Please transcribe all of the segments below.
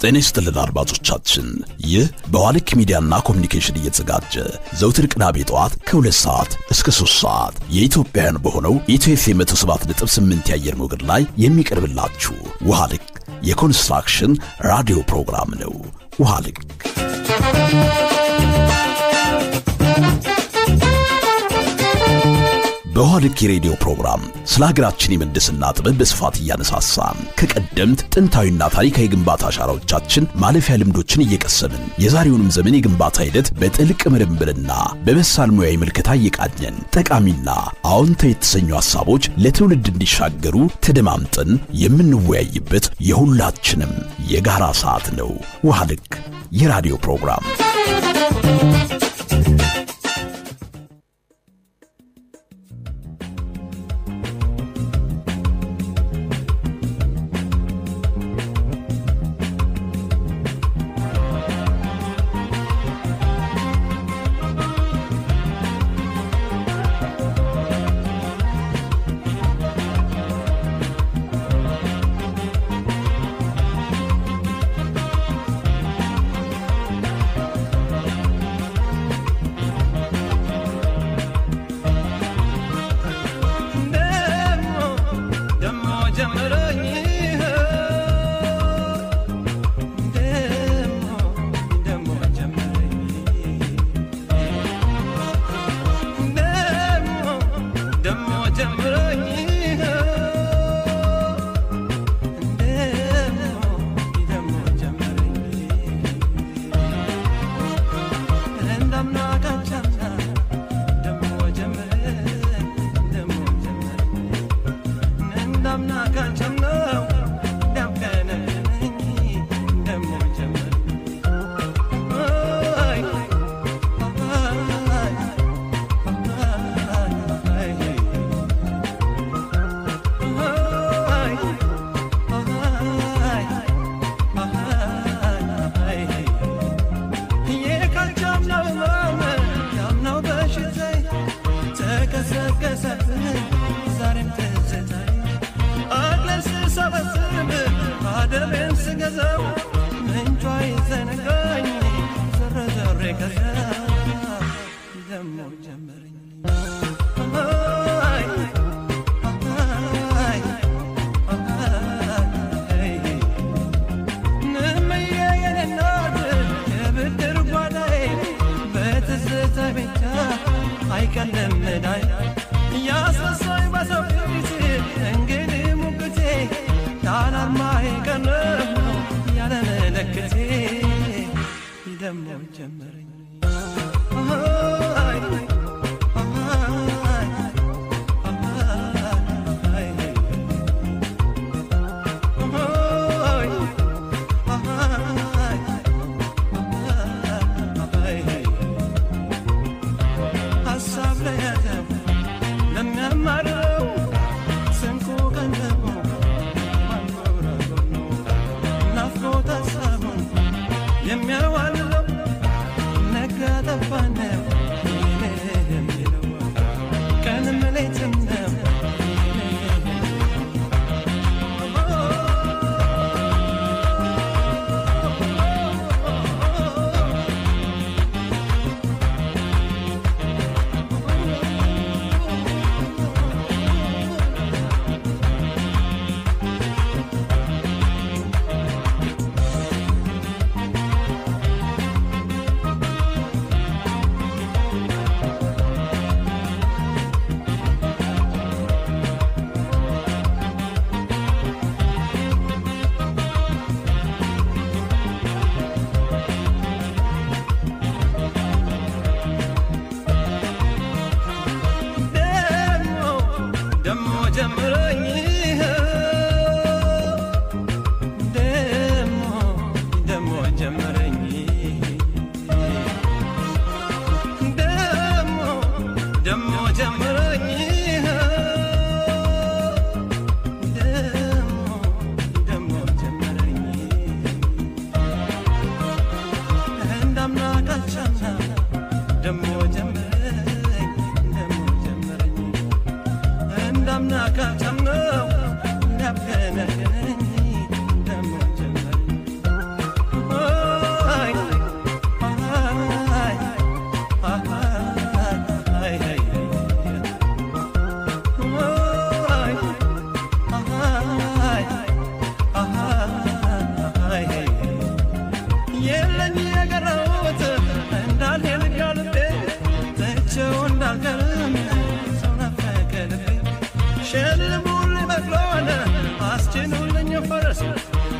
ጤና ይስጥልን አድማጮቻችን፣ ይህ በውሃ ልክ ሚዲያና ኮሚኒኬሽን እየተዘጋጀ ዘውትር ቅዳሜ ጠዋት ከሁለት ሰዓት እስከ ሶስት ሰዓት የኢትዮጵያውያን በሆነው ኢትዮ ኤፍኤም መቶ ሰባት ነጥብ ስምንት የአየር ሞገድ ላይ የሚቀርብላችሁ ውሃ ልክ የኮንስትራክሽን ራዲዮ ፕሮግራም ነው። ውሃ ልክ በውሃ ልክ የሬዲዮ ፕሮግራም ስለ ሀገራችን የምህንድስና ጥበብ በስፋት እያነሳሳን ከቀደምት ጥንታዊና ታሪካዊ ግንባታ አሻራዎቻችን ማለፊያ ልምዶችን እየቀሰምን የዛሬውንም ዘመን የግንባታ ሂደት በጥልቅ ምርምርና በበሳል ሙያዊ ምልከታ እየቃኘን ጠቃሚና አዎንታዊ የተሰኙ ሐሳቦች ለትውልድ እንዲሻገሩ ተደማምጠን የምንወያይበት የሁላችንም የጋራ ሰዓት ነው። ውሃ ልክ የራዲዮ ፕሮግራም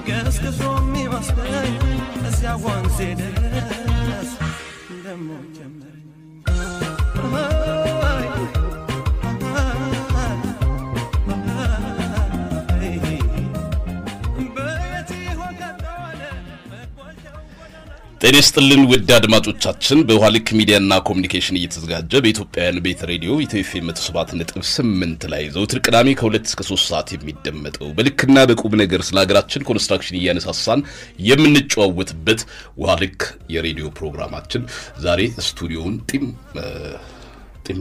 ገስግሶ የሚወስደኝ እዚያ ወንዜ ድረስ ደሞ ጀመረኝ ጤና ይስጥልን ውድ አድማጮቻችን። በውሃ ልክ ሚዲያና ኮሚኒኬሽን እየተዘጋጀ በኢትዮጵያውያን ቤት ሬዲዮ ኢትዮ ኤፍ ኤም መቶ ሰባት ነጥብ ላይ ዘውትር ቅዳሜ ከሁለት እስከ ሶስት ሰዓት የሚደመጠው በልክና በቁም ነገር ስለ ሀገራችን ኮንስትራክሽን እያነሳሳን የምንጨዋወትበት ውሃ ልክ የሬዲዮ ፕሮግራማችን ዛሬ ስቱዲዮውን ጢም ጢም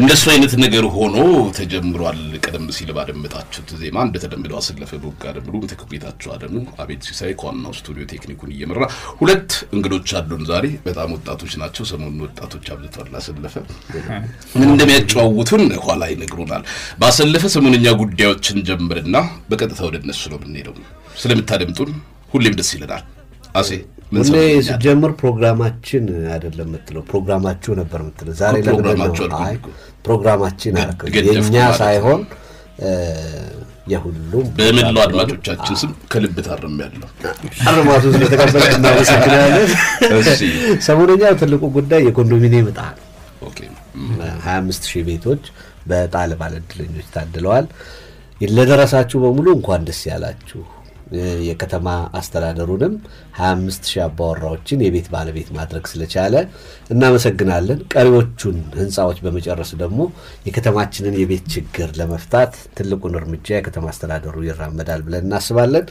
እንደሱ አይነት ነገር ሆኖ ተጀምሯል። ቀደም ሲል ባደመጣችሁት ዜማ እንደተለመደው አሰለፈ ቦጋ ደምሩ፣ ምትክ ቤታቸው አደሙ፣ አቤት ሲሳይ ከዋናው ስቱዲዮ ቴክኒኩን እየመራ ሁለት እንግዶች አሉን ዛሬ። በጣም ወጣቶች ናቸው። ሰሞኑን ወጣቶች አብዝተዋል። አሰለፈ ምን እንደሚያጨዋውቱን ኋላ ይነግሩናል። ባሰለፈ ሰሞነኛ ጉዳዮችን ጀምርና በቀጥታ ወደ እነሱ ነው የምንሄደው። ስለምታደምጡን ሁሌም ደስ ይለናል። አሴ ሁሌ ሰሞነኛ? ሲጀምር ፕሮግራማችን አይደለም የምትለው ፕሮግራማችሁ ነበር የምትለው። ዛሬ ፕሮግራማችን የእኛ ሳይሆን የሁሉም በመላው አድማጮቻችን ስም ከልብ ታርም ያለው አርማቱ ስለተቀበለ እናመሰግናለን። እሺ። ሰሞነኛው ትልቁ ጉዳይ የኮንዶሚኒየም ዕጣ ነው። okay 25 ሺህ ቤቶች በዕጣ ለባለዕድለኞች ታድለዋል። ለደረሳችሁ በሙሉ እንኳን ደስ ያላችሁ። የከተማ አስተዳደሩንም 25 ሺህ አባወራዎችን የቤት ባለቤት ማድረግ ስለቻለ እናመሰግናለን። ቀሪዎቹን ህንፃዎች በመጨረስ ደግሞ የከተማችንን የቤት ችግር ለመፍታት ትልቁን እርምጃ የከተማ አስተዳደሩ ይራመዳል ብለን እናስባለን።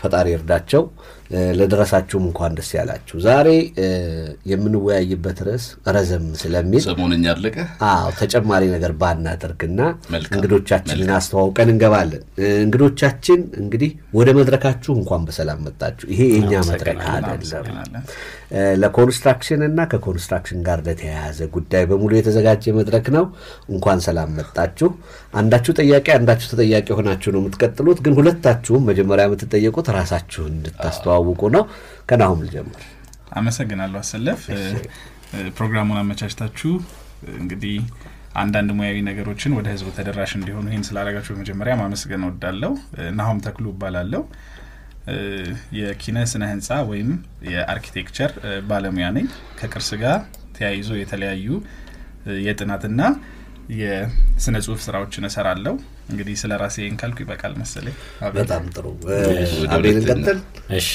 ፈጣሪ እርዳቸው። ለደረሳችሁም እንኳን ደስ ያላችሁ። ዛሬ የምንወያይበት ርዕስ ረዘም ስለሚል ሰሞነኛ አለቀ። አዎ ተጨማሪ ነገር ባናደርግና እንግዶቻችንን አስተዋውቀን እንገባለን። እንግዶቻችን እንግዲህ ወደ መድረካችሁ እንኳን በሰላም መጣችሁ። ይሄ የእኛ መድረክ አይደለም። ለኮንስትራክሽን እና ከኮንስትራክሽን ጋር ለተያያዘ ጉዳይ በሙሉ የተዘጋጀ መድረክ ነው። እንኳን ሰላም መጣችሁ። አንዳችሁ ጠያቂ አንዳችሁ ተጠያቂ ሆናችሁ ነው የምትቀጥሉት። ግን ሁለታችሁም መጀመሪያ የምትጠየቁት ራሳችሁን እንድታስተዋውቁ ነው። ከናሆም ልጀምር። አመሰግናለሁ አሰለፍ ፕሮግራሙን አመቻችታችሁ እንግዲህ አንዳንድ ሙያዊ ነገሮችን ወደ ህዝቡ ተደራሽ እንዲሆኑ ይህን ስላደረጋችሁ በመጀመሪያ ማመስገን እወዳለሁ። እ፣ ናሆም ተክሉ እባላለሁ። የኪነ ስነ ህንፃ ወይም የ architecture ባለሙያ ነኝ። ከቅርስ ጋር ተያይዞ የተለያዩ የጥናትና የስነ ጽሁፍ ስራዎችን እሰራለሁ። እንግዲህ ስለ ራሴ ይህን ካልኩ ይበቃል መሰለኝ። አቤል። በጣም ጥሩ። አቤል እንቀጥል። እሺ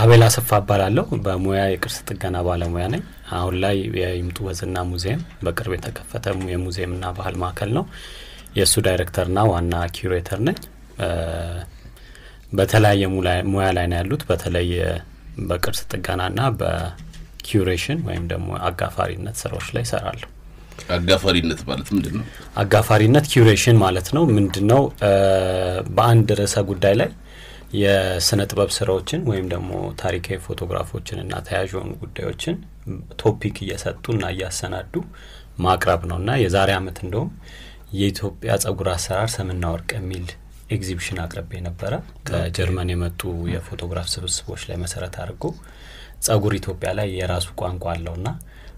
አቤል አሰፋ እባላለሁ። በሙያ የቅርስ ጥገና ባለሙያ ነኝ። አሁን ላይ የይምጡ ወዝና ሙዚየም በቅርብ የተከፈተ የሙዚየምና ባህል ማዕከል ነው። የእሱ ዳይሬክተርና ዋና ኪዩሬተር ነኝ። በተለያየ ሙያ ላይ ነው ያሉት። በተለይ በቅርስ ጥገናና በ curation ወይም ደግሞ አጋፋሪነት ስራዎች ላይ እሰራለሁ። አጋፋሪነት ማለት ምንድን ነው? አጋፋሪነት curation ማለት ነው። ምንድን ነው? በአንድ ርዕሰ ጉዳይ ላይ የስነ ጥበብ ስራዎችን ወይም ደግሞ ታሪካዊ ፎቶግራፎችን እና ተያያዥ የሆኑ ጉዳዮችን topic እየሰጡ እና እያሰናዱ ማቅረብ ነው እና የዛሬ አመት እንደውም የኢትዮጵያ ጸጉር አሰራር ሰምና ወርቅ የሚል ኤግዚቢሽን አቅርቤ ነበረ። ከጀርመን የመጡ የፎቶግራፍ ስብስቦች ላይ መሰረት አድርጎ ጸጉር ኢትዮጵያ ላይ የራሱ ቋንቋ አለውና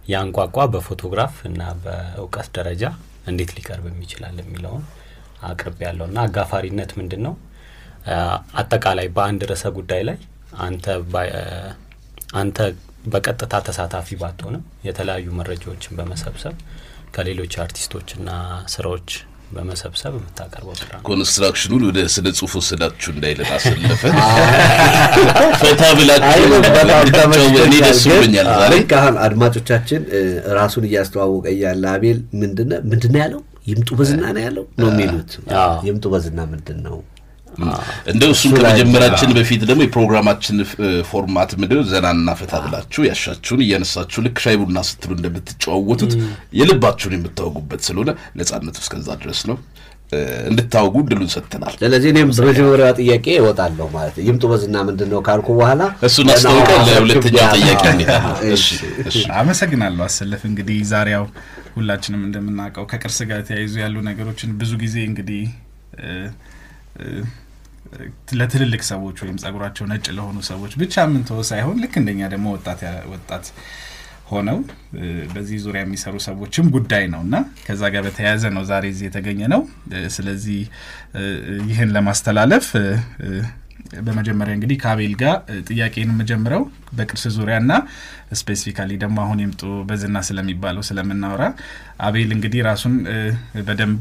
ያን ቋንቋ በፎቶግራፍ እና በእውቀት ደረጃ እንዴት ሊቀርብ ይችላል የሚለውን አቅርቤ ያለው እና አጋፋሪነት ምንድን ነው? አጠቃላይ በአንድ ርዕሰ ጉዳይ ላይ አንተ በቀጥታ ተሳታፊ ባትሆንም የተለያዩ መረጃዎችን በመሰብሰብ ከሌሎች አርቲስቶችና ስራዎች በመሰብሰብ የምታቀርበው ስራ ነው። ኮንስትራክሽኑን ወደ ስነ ጽሁፍ ወሰዳችሁ እንዳይለን አሰለፈ ፈታ አይ ብላችሁ በጣም እኔ ደስ ብሎኛል ዛሬ አሁን አድማጮቻችን ራሱን እያስተዋወቀ እያለ አቤል ምንድነ ምንድነው ያለው? ይምጡ በዝና ነው ያለው ነው የሚሉት። ይምጡ በዝና ምንድን ነው? እንደው እሱን ከመጀመራችን በፊት ደግሞ የፕሮግራማችን format ምንድነው ዘናና ፈታ ብላችሁ ያሻችሁን እያነሳችሁ ልክ ሻይ ቡና ስትሉ እንደምትጨዋወቱት የልባችሁን የምታወጉበት ስለሆነ ነጻነቱ እስከዛ ድረስ ነው። እንድታወጉ እድሉን ሰጥተናል። ስለዚህ እኔም በመጀመሪያ ጥያቄ እወጣለሁ ማለት ይምጡ በዝና ምንድን ነው ካልኩ በኋላ እሱን አስታውቀን ለሁለተኛው ጥያቄ እንሄዳለን። እሺ እሺ አመሰግናለሁ አሰለፍ። እንግዲህ ዛሬ ያው ሁላችንም እንደምናውቀው ከቅርስ ጋር ተያይዞ ያሉ ነገሮችን ብዙ ጊዜ እንግዲህ ለትልልቅ ሰዎች ወይም ጸጉራቸው ነጭ ለሆኑ ሰዎች ብቻ የምንተወ ሳይሆን ልክ እንደኛ ደግሞ ወጣት ሆነው በዚህ ዙሪያ የሚሰሩ ሰዎችም ጉዳይ ነው እና ከዛ ጋር በተያያዘ ነው ዛሬ እዚህ የተገኘ ነው። ስለዚህ ይህን ለማስተላለፍ በመጀመሪያ እንግዲህ ከአቤል ጋር ጥያቄን የምጀምረው በቅርስ ዙሪያ ና ስፔሲፊካሊ ደግሞ አሁን ይምጡ በዝና ስለሚባለው ስለምናወራ አቤል እንግዲህ ራሱን በደንብ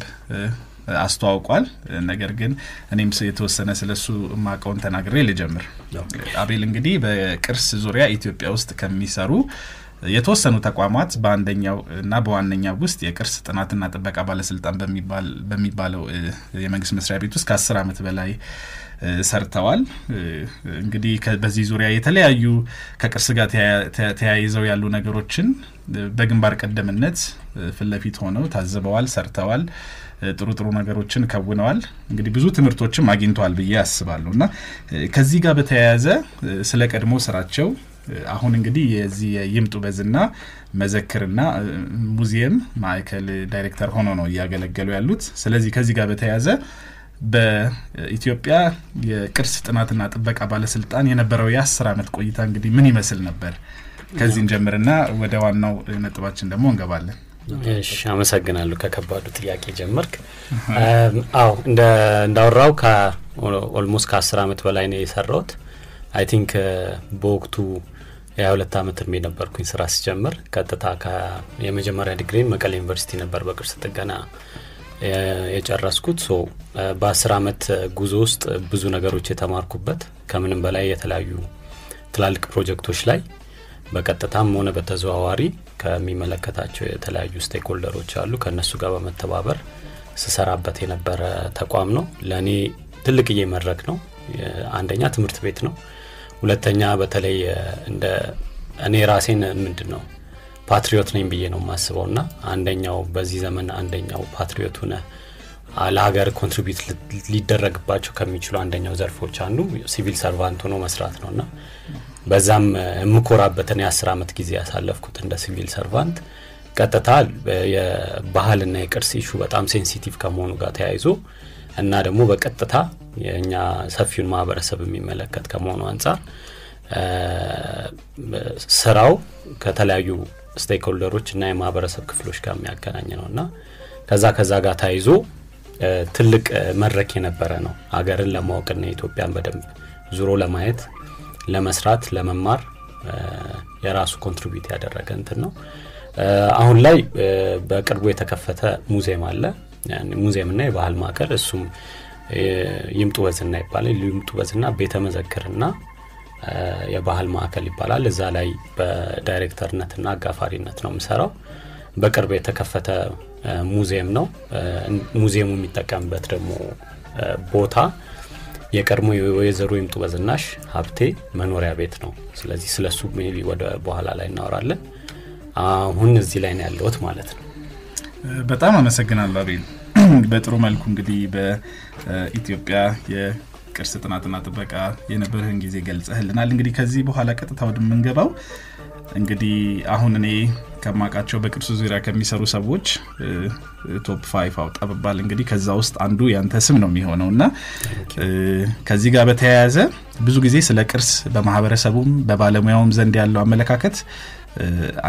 አስተዋውቋል። ነገር ግን እኔም የተወሰነ ስለሱ ማቀውን ተናግሬ ልጀምር። አቤል እንግዲህ በቅርስ ዙሪያ ኢትዮጵያ ውስጥ ከሚሰሩ የተወሰኑ ተቋማት በአንደኛው እና በዋነኛው ውስጥ የቅርስ ጥናትና ጥበቃ ባለስልጣን በሚባለው የመንግስት መስሪያ ቤት ውስጥ ከአስር ዓመት በላይ ሰርተዋል። እንግዲህ በዚህ ዙሪያ የተለያዩ ከቅርስ ጋር ተያይዘው ያሉ ነገሮችን በግንባር ቀደምነት ፊት ለፊት ሆነው ታዝበዋል፣ ሰርተዋል። ጥሩ ጥሩ ነገሮችን ከውነዋል። እንግዲህ ብዙ ትምህርቶችም አግኝተዋል ብዬ አስባለሁ እና ከዚህ ጋር በተያያዘ ስለ ቀድሞ ስራቸው አሁን እንግዲህ የዚህ የይምጡ በዝና መዘክርና ሙዚየም ማዕከል ዳይሬክተር ሆኖ ነው እያገለገሉ ያሉት። ስለዚህ ከዚህ ጋር በተያያዘ በኢትዮጵያ የቅርስ ጥናትና ጥበቃ ባለስልጣን የነበረው የአስር ዓመት ቆይታ እንግዲህ ምን ይመስል ነበር? ከዚህ እንጀምርና ወደ ዋናው ነጥባችን ደግሞ እንገባለን። እሺ አመሰግናለሁ። ከከባዱ ጥያቄ ጀመርክ። አዎ እንደ እንዳወራው almost ከአስር አመት በላይ ነው የሰራሁት። I think በወቅቱ የሀያ ሁለት አመት እድሜ ነበርኩኝ ስራ ሲጀምር። ቀጥታ የመጀመሪያ ዲግሪን መቀሌ ዩኒቨርሲቲ ነበር በቅርስ ጥገና የጨረስኩት። so በአስር አመት ጉዞ ውስጥ ብዙ ነገሮች የተማርኩበት ከምንም በላይ የተለያዩ ትላልቅ ፕሮጀክቶች ላይ በቀጥታም ሆነ በተዘዋዋሪ ከሚመለከታቸው የተለያዩ stakeholder ኦች አሉ ከእነሱ ጋር በመተባበር ስሰራበት የነበረ ተቋም ነው። ለእኔ ትልቅዬ መድረክ ነው። አንደኛ ትምህርት ቤት ነው። ሁለተኛ በተለይ እንደ እኔ ራሴን ምንድን ነው patriot ነኝ ብዬ ነው የማስበው ና አንደኛው በዚህ ዘመን አንደኛው patriot ሁነ ለሀገር contribute ሊደረግባቸው ከሚችሉ አንደኛው ዘርፎች አንዱ civil servant ሆኖ መስራት ነው እና በዛም የምኮራበትን የአስር አመት ጊዜ ያሳለፍኩት እንደ civil servant ቀጥታ የባህልና የቅርስ issue በጣም sensitive ከመሆኑ ጋር ተያይዞ እና ደግሞ በቀጥታ የእኛ ሰፊውን ማህበረሰብ የሚመለከት ከመሆኑ አንጻር ስራው ከተለያዩ stakeholder ኦች እና የማህበረሰብ ክፍሎች ጋር የሚያገናኝ ነው እና ከዛ ከዛ ጋር ተያይዞ ትልቅ መድረክ የነበረ ነው። ሀገርን ለማወቅና የኢትዮጵያን በደንብ ዙሮ ለማየት ለመስራት፣ ለመማር የራሱ ኮንትሪቢዩት ያደረገ እንትን ነው። አሁን ላይ በቅርቡ የተከፈተ ሙዚየም አለ። ያን ሙዚየምና የባህል ማዕከል እሱም ይምጡ በዝና ይባላል። ይምጡ በዝና ቤተ መዘክርና የባህል ማዕከል ይባላል። እዛ ላይ በዳይሬክተርነትና አጋፋሪነት ነው የምሰራው። በቅርብ የተከፈተ ሙዚየም ነው። ሙዚየሙ የሚጠቀምበት ደግሞ ቦታ የቀድሞ የወይዘሮ ይምጡ በዝናሽ ሀብቴ መኖሪያ ቤት ነው። ስለዚህ ስለሱ maybe ወደ በኋላ ላይ እናወራለን። አሁን እዚህ ላይ ነው ያለሁት ማለት ነው። በጣም አመሰግናለሁ አቤል። በጥሩ መልኩ እንግዲህ በኢትዮጵያ የቅርስ ጥናትና ጥበቃ የነበረህን ጊዜ ገልጸህልናል። እንግዲህ ከዚህ በኋላ ቀጥታ ወደምንገባው እንግዲህ አሁን እኔ ከማውቃቸው በቅርሱ ዙሪያ ከሚሰሩ ሰዎች top five አውጣ ብባል እንግዲህ ከዛ ውስጥ አንዱ ያንተ ስም ነው የሚሆነው እና ከዚህ ጋር በተያያዘ ብዙ ጊዜ ስለ ቅርስ በማህበረሰቡም በባለሙያውም ዘንድ ያለው አመለካከት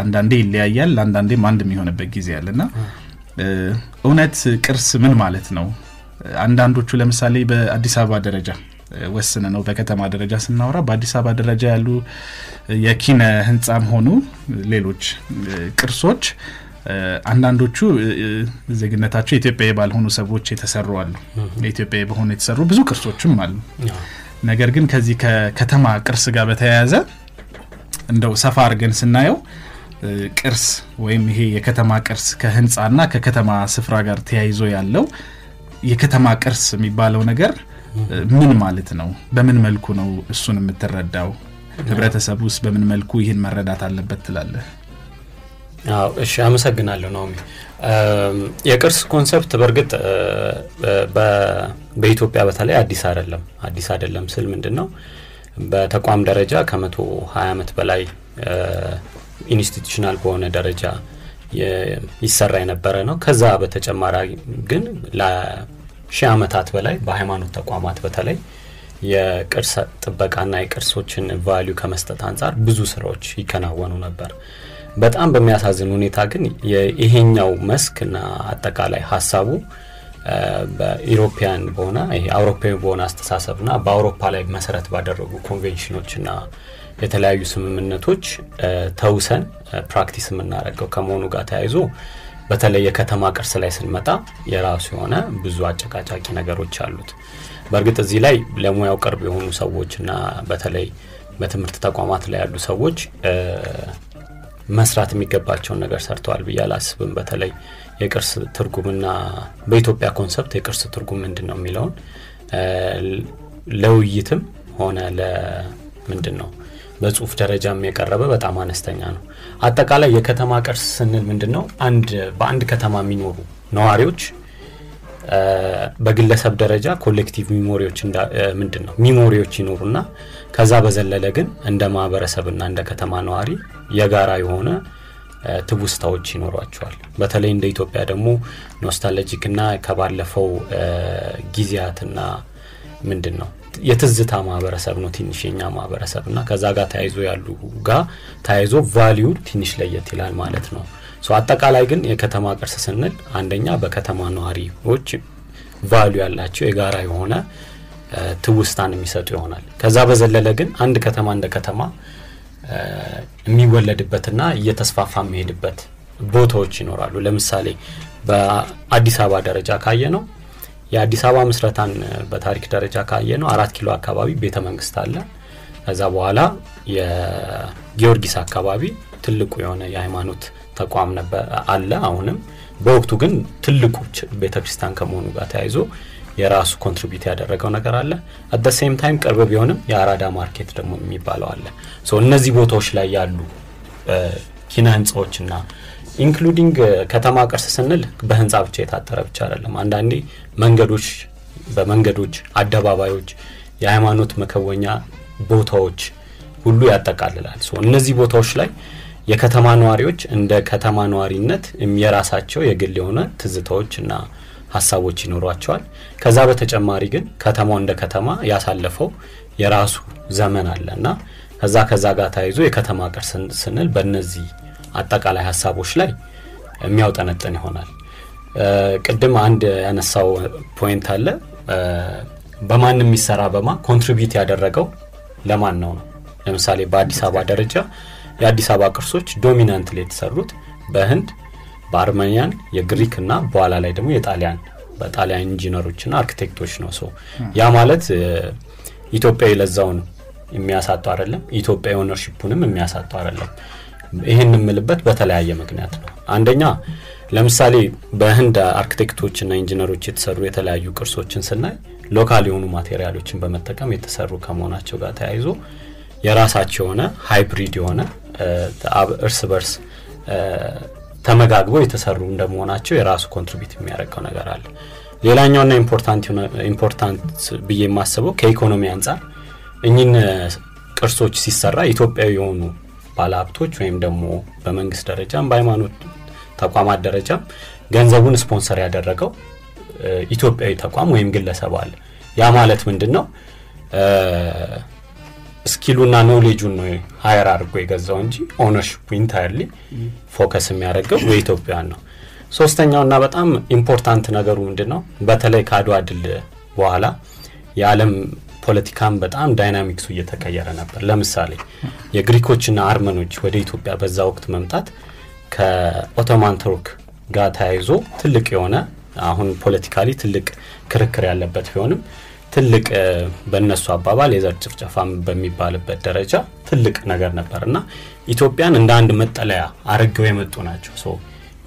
አንዳንዴ ይለያያል፣ አንዳንዴም አንድ የሚሆንበት ጊዜ አለ እና እውነት ቅርስ ምን ማለት ነው? አንዳንዶቹ ለምሳሌ በአዲስ አበባ ደረጃ ወስነ ነው በከተማ ደረጃ ስናወራ በአዲስ አበባ ደረጃ ያሉ የኪነ ህንጻም ሆኑ ሌሎች ቅርሶች አንዳንዶቹ ዜግነታቸው ኢትዮጵያዊ ባልሆኑ ሰዎች የተሰሩ አሉ። ኢትዮጵያዊ በሆኑ የተሰሩ ብዙ ቅርሶችም አሉ። ነገር ግን ከዚህ ከከተማ ቅርስ ጋር በተያያዘ እንደው ሰፋ አድርገን ስናየው ቅርስ ወይም ይሄ የከተማ ቅርስ ከህንፃና ከከተማ ስፍራ ጋር ተያይዞ ያለው የከተማ ቅርስ የሚባለው ነገር ምን ማለት ነው? በምን መልኩ ነው እሱን የምትረዳው? ህብረተሰቡ ውስጥ በምን መልኩ ይህን መረዳት አለበት ትላለህ? እሺ፣ አመሰግናለሁ ናኦሚ። የቅርስ concept በእርግጥ በኢትዮጵያ በተለይ አዲስ አይደለም። አዲስ አይደለም ስል ምንድን ነው በተቋም ደረጃ ከመቶ ሀያ ዓመት በላይ institutional በሆነ ደረጃ ይሰራ የነበረ ነው። ከዛ በተጨማሪ ግን ለሺህ ዓመታት በላይ በሃይማኖት ተቋማት በተለይ የቅርስ ጥበቃና የቅርሶችን ቫሊዩ ከመስጠት አንጻር ብዙ ስራዎች ይከናወኑ ነበር። በጣም በሚያሳዝን ሁኔታ ግን ይሄኛው መስክና አጠቃላይ ሀሳቡ በኢሮፒያን በሆነ አውሮፓዊ በሆነ አስተሳሰብና በአውሮፓ ላይ መሰረት ባደረጉ ኮንቬንሽኖችና የተለያዩ ስምምነቶች ተውሰን practice የምናደርገው ከመሆኑ ጋር ተያይዞ በተለይ የከተማ ቅርስ ላይ ስንመጣ የራሱ የሆነ ብዙ አጨቃጫቂ ነገሮች አሉት። በእርግጥ እዚህ ላይ ለሙያው ቅርብ የሆኑ ሰዎችና በተለይ በትምህርት ተቋማት ላይ ያሉ ሰዎች መስራት የሚገባቸውን ነገር ሰርተዋል ብዬ አላስብም። በተለይ የቅርስ ትርጉምና በኢትዮጵያ concept የቅርስ ትርጉም ምንድን ነው የሚለውን ለውይይትም ሆነ ለምንድን ነው በጽሁፍ ደረጃም የቀረበ በጣም አነስተኛ ነው። አጠቃላይ የከተማ ቅርስ ስንል ምንድን ነው አንድ በአንድ ከተማ የሚኖሩ ነዋሪዎች በግለሰብ ደረጃ collective memory ዎች ምንድን ነው memory ዎች ይኖሩና ከዛ በዘለለ ግን እንደ ማህበረሰብና እንደ ከተማ ነዋሪ የጋራ የሆነ ትውስታዎች ይኖሯቸዋል። በተለይ እንደ ኢትዮጵያ ደግሞ nostalgic ና ከባለፈው ጊዜያትና ምንድን ነው የትዝታ ማህበረሰብ ነው ትንሽ የኛ ማህበረሰብ እና ከዛ ጋር ተያይዞ ያሉ ጋር ተያይዞ value ትንሽ ለየት ይላል ማለት ነው። አጠቃላይ ግን የከተማ ቅርስ ስንል አንደኛ በከተማ ነዋሪዎች value ያላቸው የጋራ የሆነ ትውስታን የሚሰጡ ይሆናል። ከዛ በዘለለ ግን አንድ ከተማ እንደ ከተማ የሚወለድበትና እየተስፋፋ የሚሄድበት ቦታዎች ይኖራሉ። ለምሳሌ በአዲስ አበባ ደረጃ ካየነው የአዲስ አበባ ምስረታን በታሪክ ደረጃ ካየነው አራት ኪሎ አካባቢ ቤተ መንግስት አለ። ከዛ በኋላ የጊዮርጊስ አካባቢ ትልቁ የሆነ የሃይማኖት ተቋም ነበር አለ። አሁንም በወቅቱ ግን ትልቁ ቤተ ክርስቲያን ከመሆኑ ጋር ተያይዞ የራሱ contribute ያደረገው ነገር አለ። at same time ቅርብ ቢሆንም የአራዳ market ደግሞ የሚባለው አለ። እነዚህ ቦታዎች ላይ ያሉ ኪነ ህንፃዎችና including ከተማ ቅርስ ስንል በህንፃ ብቻ የታጠረ ብቻ አይደለም። አንዳንዴ መንገዶች፣ በመንገዶች አደባባዮች፣ የሃይማኖት መከወኛ ቦታዎች ሁሉ ያጠቃልላል። እነዚህ ቦታዎች ላይ የከተማ ነዋሪዎች እንደ ከተማ ነዋሪነት የራሳቸው የግል የሆነ ትዝታዎች እና ሀሳቦች ይኖሯቸዋል። ከዛ በተጨማሪ ግን ከተማው እንደ ከተማ ያሳለፈው የራሱ ዘመን አለ እና ከዛ ከዛ ጋር ተያይዞ የከተማ ቅርስ ስንል በእነዚህ አጠቃላይ ሀሳቦች ላይ የሚያውጠነጥን ይሆናል። ቅድም አንድ ያነሳው point አለ። በማን የሚሰራ በማን contribute ያደረገው ለማን ነው ነው። ለምሳሌ በአዲስ አበባ ደረጃ የአዲስ አበባ ቅርሶች dominantly የተሰሩት በህንድ በአርሜኒያን የግሪክ እና በኋላ ላይ ደግሞ የጣሊያን በጣሊያን engineer ኦችና architect ኦች ነው። ሰው ያ ማለት ኢትዮጵያዊ ለዛውን የሚያሳጡ አይደለም፣ ኢትዮጵያዊ ownership ኡንም የሚያሳጡ አይደለም። ይህን የምልበት በተለያየ ምክንያት ነው። አንደኛ ለምሳሌ በህንድ architect ኦችና engineer ኦች የተሰሩ የተለያዩ ቅርሶችን ስናይ local የሆኑ material ኦችን በመጠቀም የተሰሩ ከመሆናቸው ጋር ተያይዞ የራሳቸው የሆነ hybrid የሆነ እርስ በርስ ተመጋግበው የተሰሩ እንደመሆናቸው የራሱ contribute የሚያደርገው ነገር አለ። ሌላኛውና important ብዬ የማስበው ከኢኮኖሚ አንጻር እኚህን ቅርሶች ሲሰራ ኢትዮጵያዊ የሆኑ ባለሀብቶች ወይም ደግሞ በመንግስት ደረጃም በሃይማኖት ተቋማት ደረጃም ገንዘቡን ስፖንሰር ያደረገው ኢትዮጵያዊ ተቋም ወይም ግለሰብ አለ። ያ ማለት ምንድን ነው? skill ኡና knowledge ኡን ነው hire አድርጎ የገዛው እንጂ ownership ኡ entirely focus የሚያደርገው የኢትዮጵያን ነው። ሶስተኛውና በጣም important ነገሩ ምንድን ነው? በተለይ ከአድዋ ድል በኋላ የዓለም ፖለቲካም በጣም dynamics ኡ እየተቀየረ ነበር። ለምሳሌ የግሪኮችና አርመኖች ወደ ኢትዮጵያ በዛ ወቅት መምጣት ከኦቶማን ቱርክ ጋር ተያይዞ ትልቅ የሆነ አሁን politically ትልቅ ክርክር ያለበት ቢሆንም ትልቅ በእነሱ አባባል የዘር ጭፍጨፋ በሚባልበት ደረጃ ትልቅ ነገር ነበር እና ኢትዮጵያን እንደ አንድ መጠለያ አርገው የመጡ ናቸው።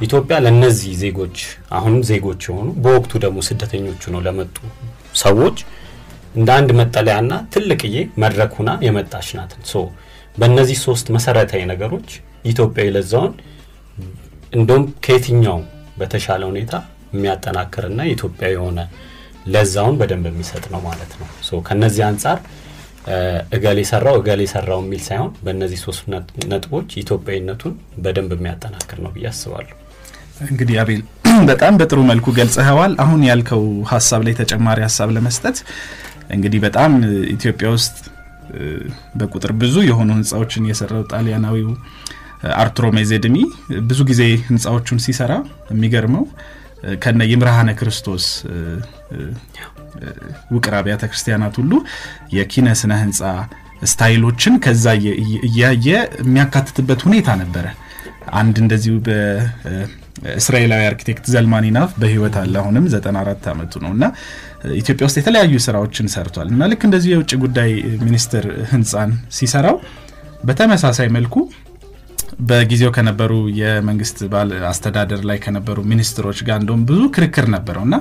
ኢትዮጵያ ለእነዚህ ዜጎች አሁንም ዜጎች የሆኑ በወቅቱ ደግሞ ስደተኞቹ ነው ለመጡ ሰዎች እንደ አንድ መጠለያና ትልቅዬ መድረክ ሁና የመጣች ናት። በእነዚህ ሶስት መሰረታዊ ነገሮች ኢትዮጵያዊ ለዛውን እንደውም ከየትኛው በተሻለ ሁኔታ የሚያጠናክርና ኢትዮጵያዊ የሆነ ለዛውን በደንብ የሚሰጥ ነው ማለት ነው። ከነዚህ አንጻር እገሌ ሰራው እገሌ ሰራው የሚል ሳይሆን በእነዚህ ሶስት ነጥ- ነጥቦች ኢትዮጵያዊነቱን በደንብ የሚያጠናክር ነው ብዬ አስባለሁ። እንግዲህ አቤል በጣም በጥሩ መልኩ ገልጸኸዋል። አሁን ያልከው ሀሳብ ላይ ተጨማሪ ሀሳብ ለመስጠት እንግዲህ በጣም ኢትዮጵያ ውስጥ በቁጥር ብዙ የሆኑ ህንፃዎችን የሰራው ጣሊያናዊው እ፣ አርቱሮ ሜዜድኒ ብዙ ጊዜ ህንፃዎቹን ሲሰራ የሚገርመው ከነ ይምርሃነ ክርስቶስ ውቅር አብያተ ክርስቲያናት ሁሉ የኪነ ስነ ህንፃ style ኦችን ከዛ እያየ የሚያካትትበት ሁኔታ ነበረ። አንድ እንደዚሁ በእስራኤላዊ አርኪቴክት ዘልማኒ ናፍ በህይወት አለ። አሁንም 94 ዓመቱ ነው እና ኢትዮጵያ ውስጥ የተለያዩ ስራዎችን ሰርቷል እና ልክ እንደዚሁ የውጭ ጉዳይ ሚኒስትር ህንፃን ሲሰራው በተመሳሳይ መልኩ በጊዜው ከነበሩ የመንግስት ባለ አስተዳደር ላይ ከነበሩ ሚኒስትሮች ጋር እንደውም ብዙ ክርክር ነበረው እና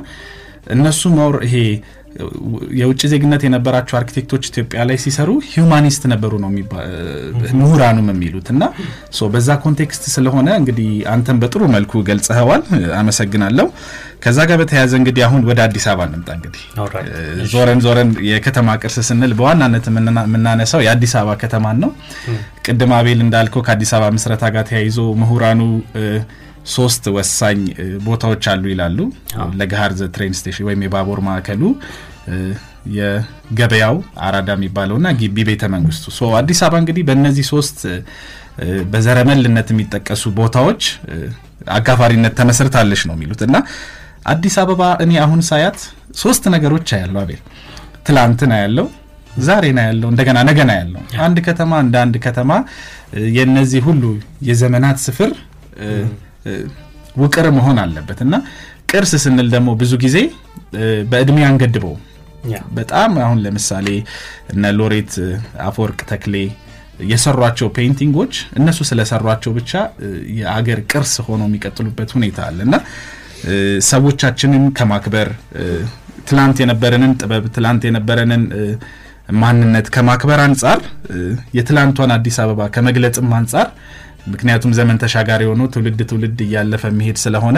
እነሱ more ይሄ የውጭ ዜግነት የነበራቸው አርኪቴክቶች ኢትዮጵያ ላይ ሲሰሩ humanist ነበሩ ነው ምሁራኑም የሚሉት እና so በዛ context ስለሆነ እንግዲህ አንተን በጥሩ መልኩ ገልጸኸዋል። አመሰግናለሁ። ከዛ ጋር በተያያዘ እንግዲህ አሁን ወደ አዲስ አበባ እንምጣ። እንግዲህ ዞረን ዞረን የከተማ ቅርስ ስንል በዋናነት የምናነሳው የአዲስ አበባ ከተማን ነው። ቅድም አቤል እንዳልከው ከአዲስ አበባ ምስረታ ጋር ተያይዞ ምሁራኑ ሶስት ወሳኝ ቦታዎች አሉ ይላሉ። ለገሃር the train station ወይም የባቡር ማዕከሉ የገበያው አራዳ የሚባለውና ግቢ ቤተ መንግስቱ። so አዲስ አበባ እንግዲህ በእነዚህ ሶስት በዘረመልነት የሚጠቀሱ ቦታዎች አጋፋሪነት ተመስርታለች ነው የሚሉት። እና አዲስ አበባ እኔ አሁን ሳያት ሶስት ነገሮች አያለው አቤል። ትላንትና ያለው ዛሬ ና ያለው እንደገና ነገ ና ያለው አንድ ከተማ እንደ አንድ ከተማ እ፣ የነዚህ ሁሉ የዘመናት ስፍር ውቅር መሆን አለበት። እና ቅርስ ስንል ደግሞ ብዙ ጊዜ በእድሜ አንገድበው በጣም አሁን ለምሳሌ እነ ሎሬት አፈወርቅ ተክሌ የሰሯቸው painting ኦች እነሱ ስለሰሯቸው ብቻ የአገር ቅርስ ሆነው የሚቀጥሉበት ሁኔታ አለ። እና ሰዎቻችንን ከማክበር ትላንት የነበረንን ጥበብ ትላንት የነበረንን ማንነት ከማክበር አንጻር የትላንቷን አዲስ አበባ ከመግለጽም አንጻር ምክንያቱም ዘመን ተሻጋሪ የሆኑ ትውልድ ትውልድ እያለፈ መሄድ ስለሆነ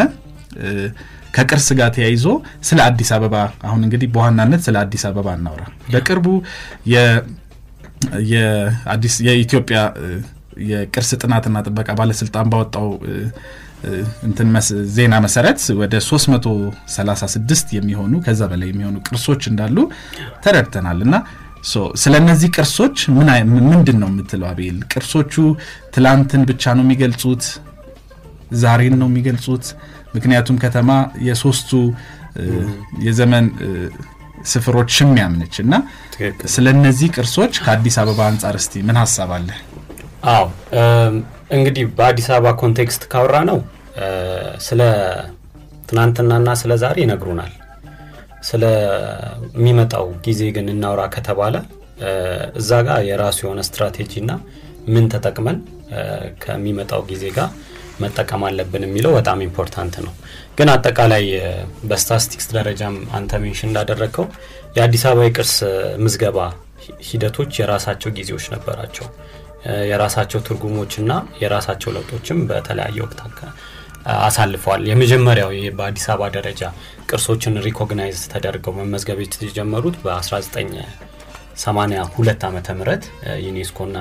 ከቅርስ ጋር ተያይዞ ስለ አዲስ አበባ አሁን እንግዲህ በዋናነት ስለ አዲስ አበባ እናውራ። በቅርቡ የኢትዮጵያ የቅርስ ጥናትና ጥበቃ ባለስልጣን ባወጣው እንትን ዜና መሰረት ወደ 336 የሚሆኑ ከዛ በላይ የሚሆኑ ቅርሶች እንዳሉ ተረድተናል እና ስለ እነዚህ ቅርሶች ምንድን ነው የምትለው አቤል? ቅርሶቹ ትላንትን ብቻ ነው የሚገልጹት? ዛሬን ነው የሚገልጹት? ምክንያቱም ከተማ የሶስቱ የዘመን ስፍሮች ሽሚያም ነች እና ስለ እነዚህ ቅርሶች ከአዲስ አበባ አንጻር እስቲ ምን ሀሳብ አለ? አዎ እንግዲህ በአዲስ አበባ context ካወራ ነው ስለ ትናንትናና ስለ ዛሬ ይነግሩናል። ስለ የሚመጣው ጊዜ ግን እናውራ ከተባለ እዛ ጋር የራሱ የሆነ ስትራቴጂና ምን ተጠቅመን ከሚመጣው ጊዜ ጋር መጠቀም አለብን የሚለው በጣም important ነው። ግን አጠቃላይ እ፣ በስታቲስቲክስ ደረጃም አንተ mention እንዳደረግከው የአዲስ አበባ የቅርስ ምዝገባ ሂደቶች የራሳቸው ጊዜዎች ነበራቸው። የራሳቸው ትርጉሞችና የራሳቸው ለውጦችም በተለያየ ወቅት አሳልፈዋል። የመጀመሪያው በአዲስ አበባ ደረጃ ቅርሶችን recognize ተደርገው መመዝገብ የተጀመሩት በ1982 ዓመተ ምህረት ዩኔስኮና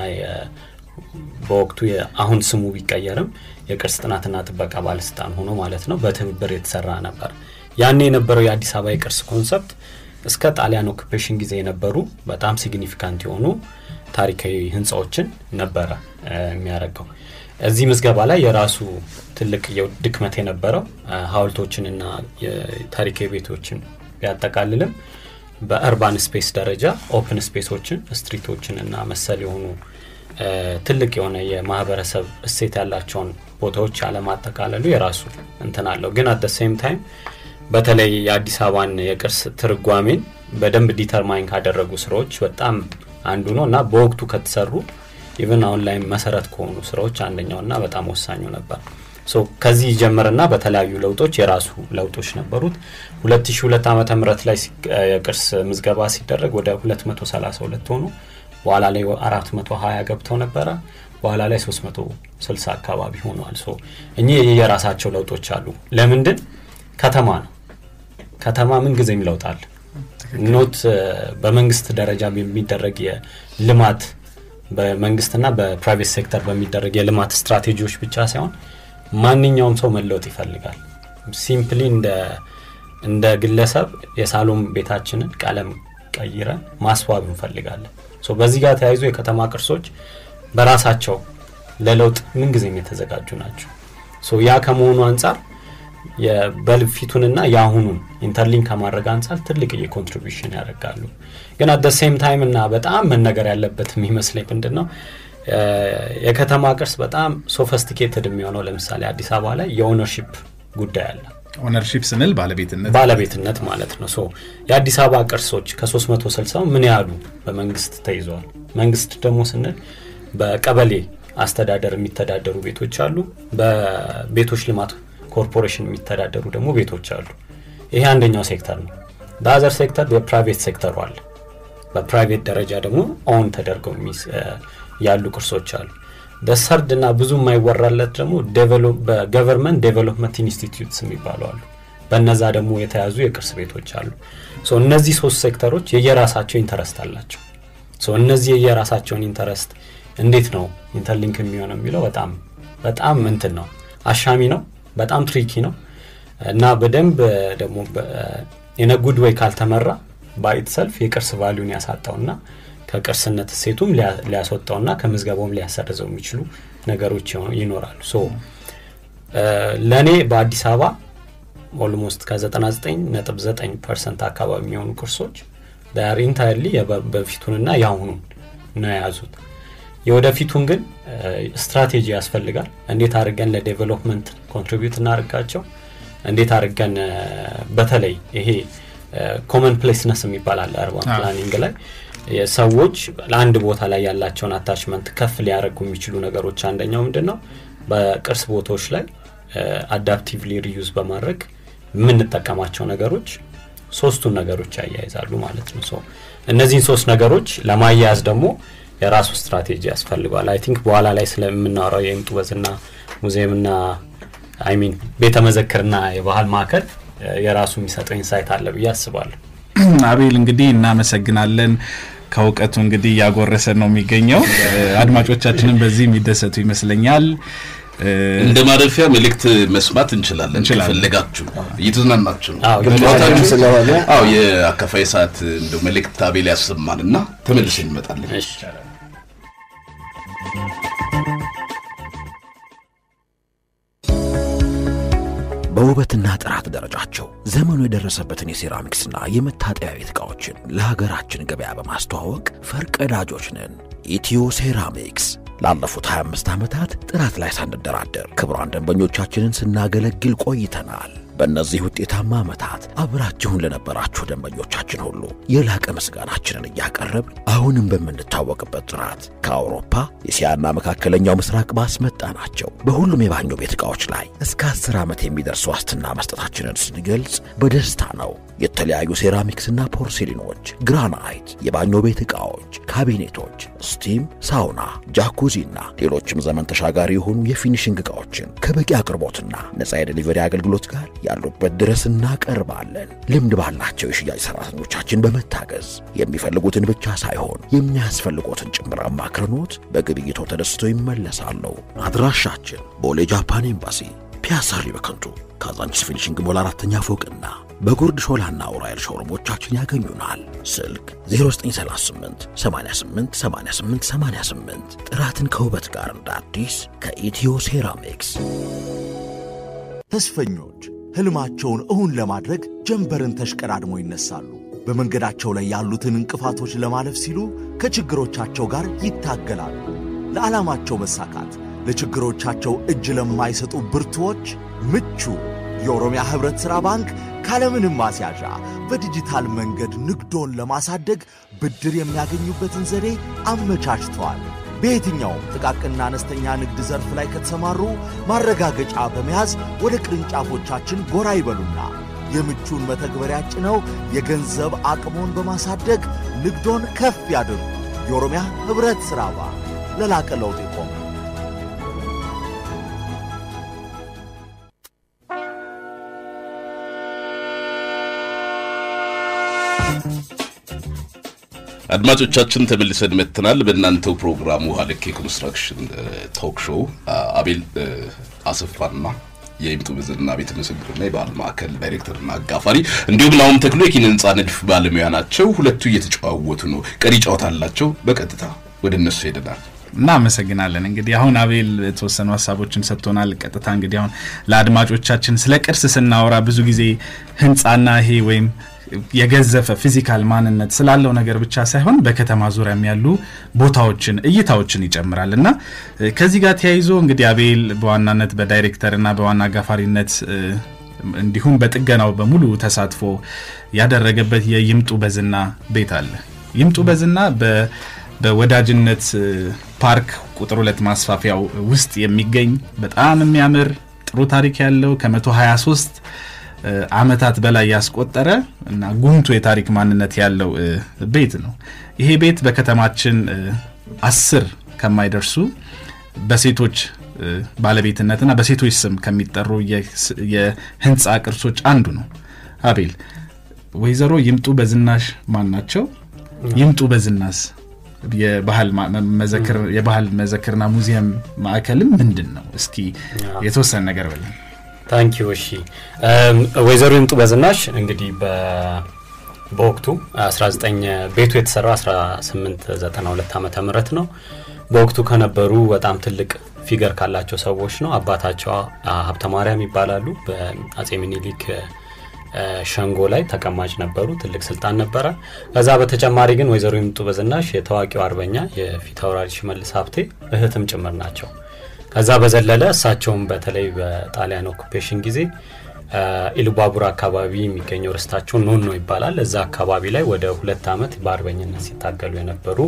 በወቅቱ አሁን ስሙ ቢቀየርም የቅርስ ጥናትና ጥበቃ ባለስልጣን ሆኖ ማለት ነው በትብብር የተሰራ ነበር። ያኔ የነበረው የአዲስ አበባ የቅርስ concept እስከ ጣሊያን occupation ጊዜ የነበሩ በጣም significant የሆኑ ታሪካዊ ህንፃዎችን ነበረ የሚያደርገው። እዚህ ምዝገባ ላይ የራሱ ትልቅ ድክመት የነበረው ሀውልቶችንና የታሪካዊ ቤቶችን ቢያጠቃልልም በ urban space ደረጃ open space ኦችን street ኦችን መሰል የሆኑ ትልቅ የሆነ የማህበረሰብ እሴት ያላቸውን ቦታዎች አለማጠቃለሉ የራሱ እንትን አለው። ግን at same time በተለይ የአዲስ አበባን የቅርስ ትርጓሜን በደንብ determine ካደረጉ ስራዎች በጣም አንዱ ነው እና በወቅቱ ከተሰሩ even አሁን ላይ መሰረት ከሆኑ ስራዎች አንደኛውና በጣም ወሳኙ ነበር። ከዚህ ይጀምርና በተለያዩ ለውጦች የራሱ ለውጦች ነበሩት። 2002 ዓመተ ምህረት ላይ የቅርስ ምዝገባ ሲደረግ ወደ 232 ሆኑ። በኋላ ላይ 420 ገብተው ነበረ። በኋላ ላይ 360 አካባቢ so እኚህ የራሳቸው ለውጦች አሉ። ለምንድን ከተማ ነው። ከተማ ምን ጊዜም ይለውጣል። not በመንግስት ደረጃ የሚደረግ የልማት በመንግስትና በ private sector በሚደረግ የልማት ስትራቴጂዎች ብቻ ሳይሆን ማንኛውም ሰው መለወጥ ይፈልጋል። simply እንደ ግለሰብ የሳሎን ቤታችንን ቀለም ቀይረን ማስዋብ እንፈልጋለን። በዚህ ጋር ተያይዞ የከተማ ቅርሶች በራሳቸው ለለውጥ ምንጊዜም የተዘጋጁ ናቸው። ያ ከመሆኑ አንጻር የበፊቱንና የአሁኑን interlink ከማድረግ አንጻር ትልቅ የ contribution ያደርጋሉ። ግን at same time እና በጣም መነገር ያለበት የሚመስለኝ ምንድን ነው የከተማ ቅርስ በጣም sophisticated የሚሆነው ለምሳሌ አዲስ አበባ ላይ የ ownership ጉዳይ አለ። ownership ስንል ባለቤትነት ባለቤትነት ማለት ነው። so የአዲስ አበባ ቅርሶች ከ360 ምን ያህሉ በመንግስት ተይዘዋል? መንግስት ደግሞ ስንል በቀበሌ አስተዳደር የሚተዳደሩ ቤቶች አሉ። በቤቶች ልማት ኮርፖሬሽን የሚተዳደሩ ደግሞ ቤቶች አሉ። ይሄ አንደኛው ሴክተር ነው። በ other sector የ private sector ኡ አለ። በ private ደረጃ ደግሞ own ተደርገው ያሉ ቅርሶች አሉ። በሰርድ እና ብዙ የማይወራለት ደግሞ በገቨርንመንት ዴቨሎፕመንት ኢንስቲትዩትስ የሚባሉ አሉ። በነዛ ደግሞ የተያዙ የቅርስ ቤቶች አሉ። እነዚህ ሶስት ሴክተሮች የየራሳቸው ኢንተረስት አላቸው። እነዚህ የየራሳቸውን ኢንተረስት እንዴት ነው ኢንተርሊንክ የሚሆነው የሚለው በጣም በጣም እንትን ነው አሻሚ ነው፣ በጣም ትሪኪ ነው እና በደንብ ደግሞ የነጉድ ወይ ካልተመራ ባይት ሰልፍ የቅርስ ቫሊዩን ያሳጣውና ከቅርስነት እሴቱም ሊያ- ሊያስወጣውና ከምዝገባውም ሊያሰርዘው የሚችሉ ነገሮች ይኖራሉ። so ለእኔ በአዲስ አበባ almost ከ99.9 percent አካባቢ የሚሆኑ ቅርሶች are entirely በፊቱንና የአሁኑን ነው የያዙት። የወደፊቱን ግን ስትራቴጂ ያስፈልጋል። እንዴት አድርገን ለ development contribute እናደርጋቸው፣ እንዴት አድርገን በተለይ ይሄ common placeness የሚባል አለ urban planning ላይ ሰዎች ለአንድ ቦታ ላይ ያላቸውን attachment ከፍ ሊያደርጉ የሚችሉ ነገሮች አንደኛው ምንድን ነው በቅርስ ቦታዎች ላይ adaptively reuse በማድረግ የምንጠቀማቸው ነገሮች ሶስቱን ነገሮች ያያይዛሉ ማለት ነው። እነዚህን ሶስት ነገሮች ለማያያዝ ደግሞ የራሱ ስትራቴጂ ያስፈልገዋል። I think በኋላ ላይ ስለምናወራው የይምጡበዝና ሙዚየምና I mean ቤተ መዘክርና የባህል ማዕከል የራሱ የሚሰጠው insight አለ ብዬ አስባለሁ። አቤል እንግዲህ እናመሰግናለን። ከእውቀቱ እንግዲህ እያጎረሰን ነው የሚገኘው። እ፣ አድማጮቻችንም በዚህ የሚደሰቱ ይመስለኛል። እንደ ማረፊያ መልእክት መስማት እንችላለን። ከፈለጋችሁ እየተዝናናችሁ ነው። ስለሆነ የአካፋይ ሰዓት እንደ መልእክት አቤል ያሰማን እና ተመልሰን እንመጣለን። በውበትና ጥራት ደረጃቸው ዘመኑ የደረሰበትን የሴራሚክስና የመታጠቢያ ቤት ዕቃዎችን ለሀገራችን ገበያ በማስተዋወቅ ፈርቀዳጆች ነን። ኢትዮ ሴራሚክስ ላለፉት 25 ዓመታት ጥራት ላይ ሳንደራደር ክቡራን ደንበኞቻችንን ስናገለግል ቆይተናል። በእነዚህ ውጤታማ ዓመታት አብራችሁን ለነበራችሁ ደንበኞቻችን ሁሉ የላቀ ምስጋናችንን እያቀረብን አሁንም በምንታወቅበት ጥራት ከአውሮፓ እስያና መካከለኛው ምስራቅ ባስመጣናቸው በሁሉም የባኞ ቤት ዕቃዎች ላይ እስከ 10 ዓመት የሚደርስ ዋስትና መስጠታችንን ስንገልጽ በደስታ ነው። የተለያዩ ሴራሚክስና ፖርሴሊኖች፣ ግራናይት፣ የባኞ ቤት ዕቃዎች፣ ካቢኔቶች፣ steam፣ sauna፣ jacuzzi ና ሌሎችም ዘመን ተሻጋሪ የሆኑ የ finishing ዕቃዎችን ከበቂ አቅርቦትና ነፃ የ delivery አገልግሎት ጋር ያሉበት ድረስ እናቀርባለን። ልምድ ባላቸው የሽያጭ ሰራተኞቻችን በመታገዝ የሚፈልጉትን ብቻ ሳይሆን የሚያስፈልጎትን ጭምር አማክረኖት በግብይቶ ተደስተው ይመለሳሉ። አድራሻችን ቦሌ ጃፓን ኤምባሲ ፒያሳ በከንቱ ካዛንቺስ Finishing Mall አራተኛ ፎቅና በጉርድ ሾላና ኡራኤል showroom ኦቻችን ያገኙናል። ስልክ 0938 88 88 88 ጥራትን ከውበት ጋር እንደ አዲስ ከኢትዮ ሴራሚክስ ተስፈኞች ሕልማቸውን እውን ለማድረግ ጀንበርን ተሽቀዳድሞ ይነሳሉ። በመንገዳቸው ላይ ያሉትን እንቅፋቶች ለማለፍ ሲሉ ከችግሮቻቸው ጋር ይታገላሉ። ለዓላማቸው መሳካት ለችግሮቻቸው እጅ ለማይሰጡ ብርቱዎች ምቹ የኦሮሚያ ኅብረት ሥራ ባንክ ካለምንም ማስያዣ በዲጂታል መንገድ ንግዶን ለማሳደግ ብድር የሚያገኙበትን ዘዴ አመቻችተዋል። በየትኛውም ጥቃቅንና አነስተኛ ንግድ ዘርፍ ላይ ከተሰማሩ ማረጋገጫ በመያዝ ወደ ቅርንጫፎቻችን ጎራ ይበሉና የምቹን መተግበሪያ ጭነው የገንዘብ አቅሞን በማሳደግ ንግዶን ከፍ ያድርጉ። የኦሮሚያ ኅብረት ሥራ ባንክ ለላቀ ለውጥ ይቆም። አድማጮቻችን ተመልሰን መጥተናል። በእናንተው ፕሮግራም ውሃ ልክ የ construction talk show አቤል አሰፋና የይምጡበዝና ቤተ መዘክርና የባህል ማዕከል ዳይሬክተርና አጋፋሪ እንዲሁም ናሁም ተክሎ የኪነ ህንፃ ንድፍ ባለሙያ ናቸው። ሁለቱ እየተጨዋወቱ ነው። ቀሪ ጨዋታ አላቸው። በቀጥታ ወደ እነሱ ሄደናል። እናመሰግናለን። እንግዲህ አሁን አቤል የተወሰኑ ሀሳቦችን ሰጥቶናል። ቀጥታ እንግዲህ አሁን ለአድማጮቻችን ስለ ቅርስ ስናወራ ብዙ ጊዜ ህንፃና ይሄ ወይም የገዘፈ physical ማንነት ስላለው ነገር ብቻ ሳይሆን በከተማ ዙሪያም ያሉ ቦታዎችን እይታዎችን ይጨምራል እና ከዚህ ጋር ተያይዞ እንግዲህ አቤል በዋናነት በዳይሬክተርና በዋና አጋፋሪነት እንዲሁም በጥገናው በሙሉ ተሳትፎ ያደረገበት የይምጡ በዝና ቤት አለ። ይምጡ በዝና በወዳጅነት ፓርክ ቁጥር ሁለት ማስፋፊያው ውስጥ የሚገኝ በጣም የሚያምር ጥሩ ታሪክ ያለው ከ123 አመታት በላይ ያስቆጠረ እና ጉምቱ የታሪክ ማንነት ያለው ቤት ነው። ይሄ ቤት በከተማችን አስር ከማይደርሱ በሴቶች ባለቤትነትና በሴቶች ስም ከሚጠሩ የህንፃ ቅርሶች አንዱ ነው። አቤል፣ ወይዘሮ ይምጡ በዝናሽ ማን ናቸው? ይምጡ በዝናስ የባህል መዘክርና ሙዚየም ማዕከልም ምንድን ነው? እስኪ የተወሰነ ነገር በለን። ታንኪዩ እሺ ወይዘሮ ይምጡ በዝናሽ እንግዲህ በወቅቱ 19 ቤቱ የተሰራው 1892 ዓመተ ምህረት ነው። በወቅቱ ከነበሩ በጣም ትልቅ figure ካላቸው ሰዎች ነው። አባታቸው ሀብተ ማርያም ይባላሉ። በአጼ ሚኒሊክ ሸንጎ ላይ ተቀማጭ ነበሩ። ትልቅ ስልጣን ነበረ። ከዛ በተጨማሪ ግን ወይዘሮ ይምጡ በዝናሽ የታዋቂው አርበኛ የፊት አውራሪ ሽመልስ ሀብቴ እህትም ጭምር ናቸው ከዛ በዘለለ እሳቸውም በተለይ በጣሊያን occupation ጊዜ ኢሉባቡር አካባቢ የሚገኘው ርስታቸው ኖኖ ይባላል። እዛ አካባቢ ላይ ወደ ሁለት ዓመት በአርበኝነት ሲታገሉ የነበሩ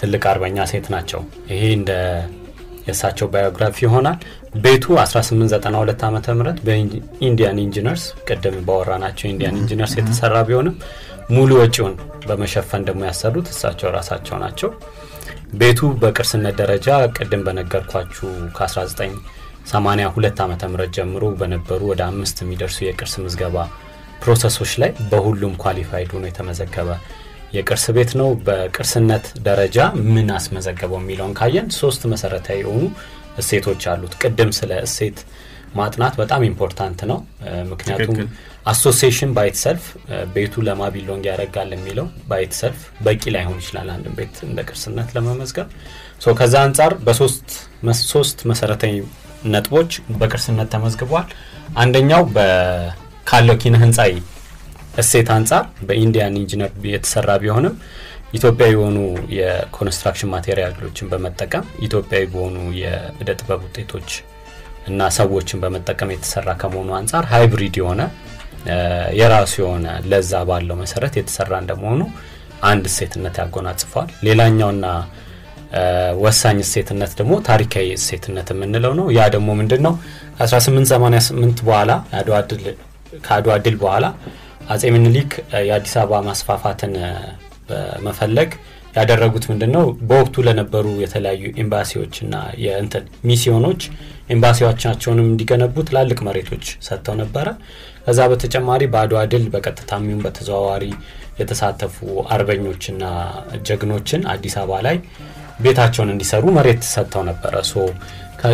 ትልቅ አርበኛ ሴት ናቸው። ይሄ እንደ የእሳቸው biography ይሆናል። ቤቱ 1892 ዓ ም በ Indian engineers ቅድም ባወራናቸው Indian engineers የተሰራ ቢሆንም ሙሉ ወጪውን በመሸፈን ደግሞ ያሰሩት እሳቸው ራሳቸው ናቸው ቤቱ በቅርስነት ደረጃ ቅድም በነገርኳችሁ ከ1982 ዓ ም ጀምሮ በነበሩ ወደ አምስት የሚደርሱ የቅርስ ምዝገባ process ኦች ላይ በሁሉም qualified ሆኖ የተመዘገበ የቅርስ ቤት ነው። በቅርስነት ደረጃ ምን አስመዘገበው የሚለውን ካየን ሶስት መሰረታዊ የሆኑ እሴቶች አሉት። ቅድም ስለ እሴት ማጥናት በጣም important ነው። ምክንያቱም association by itself ቤቱ ለማ belong ያደርጋል የሚለው by itself በቂ ላይሆን ይችላል አንድ ቤት እንደ ቅርስነት ለመመዝገብ። ከዛ አንጻር በሶስት መሰረታዊ ነጥቦች በቅርስነት ተመዝግቧል። አንደኛው ካለው ኪነ ህንፃዊ እሴት አንጻር በ Indian engineer የተሰራ ቢሆንም ኢትዮጵያዊ የሆኑ የ construction material ኦችን በመጠቀም ኢትዮጵያዊ በሆኑ የእደ ጥበብ ውጤቶች እና ሰዎችን በመጠቀም የተሰራ ከመሆኑ አንጻር hybrid የሆነ የራሱ የሆነ ለዛ ባለው መሰረት የተሰራ እንደመሆኑ አንድ እሴትነት ያጎናጽፏል ሌላኛውና ወሳኝ እሴትነት ደግሞ ታሪካዊ እሴትነት የምንለው ነው። ያ ደግሞ ምንድን ነው 1888 በኋላ ከአድዋ ድል በኋላ አጼ ምኒልክ የአዲስ አበባ ማስፋፋትን በመፈለግ ያደረጉት ምንድን ነው በወቅቱ ለነበሩ የተለያዩ ኤምባሲዎችና ሚስዮኖች ኤምባሲዎቻቸውንም እንዲገነቡ ትላልቅ መሬቶች ሰጥተው ነበረ። ከዛ በተጨማሪ በአድዋ ድል በቀጥታ ሚሁን በተዘዋዋሪ የተሳተፉ አርበኞችና ጀግኖችን አዲስ አበባ ላይ ቤታቸውን እንዲሰሩ መሬት ሰጥተው ነበረ። so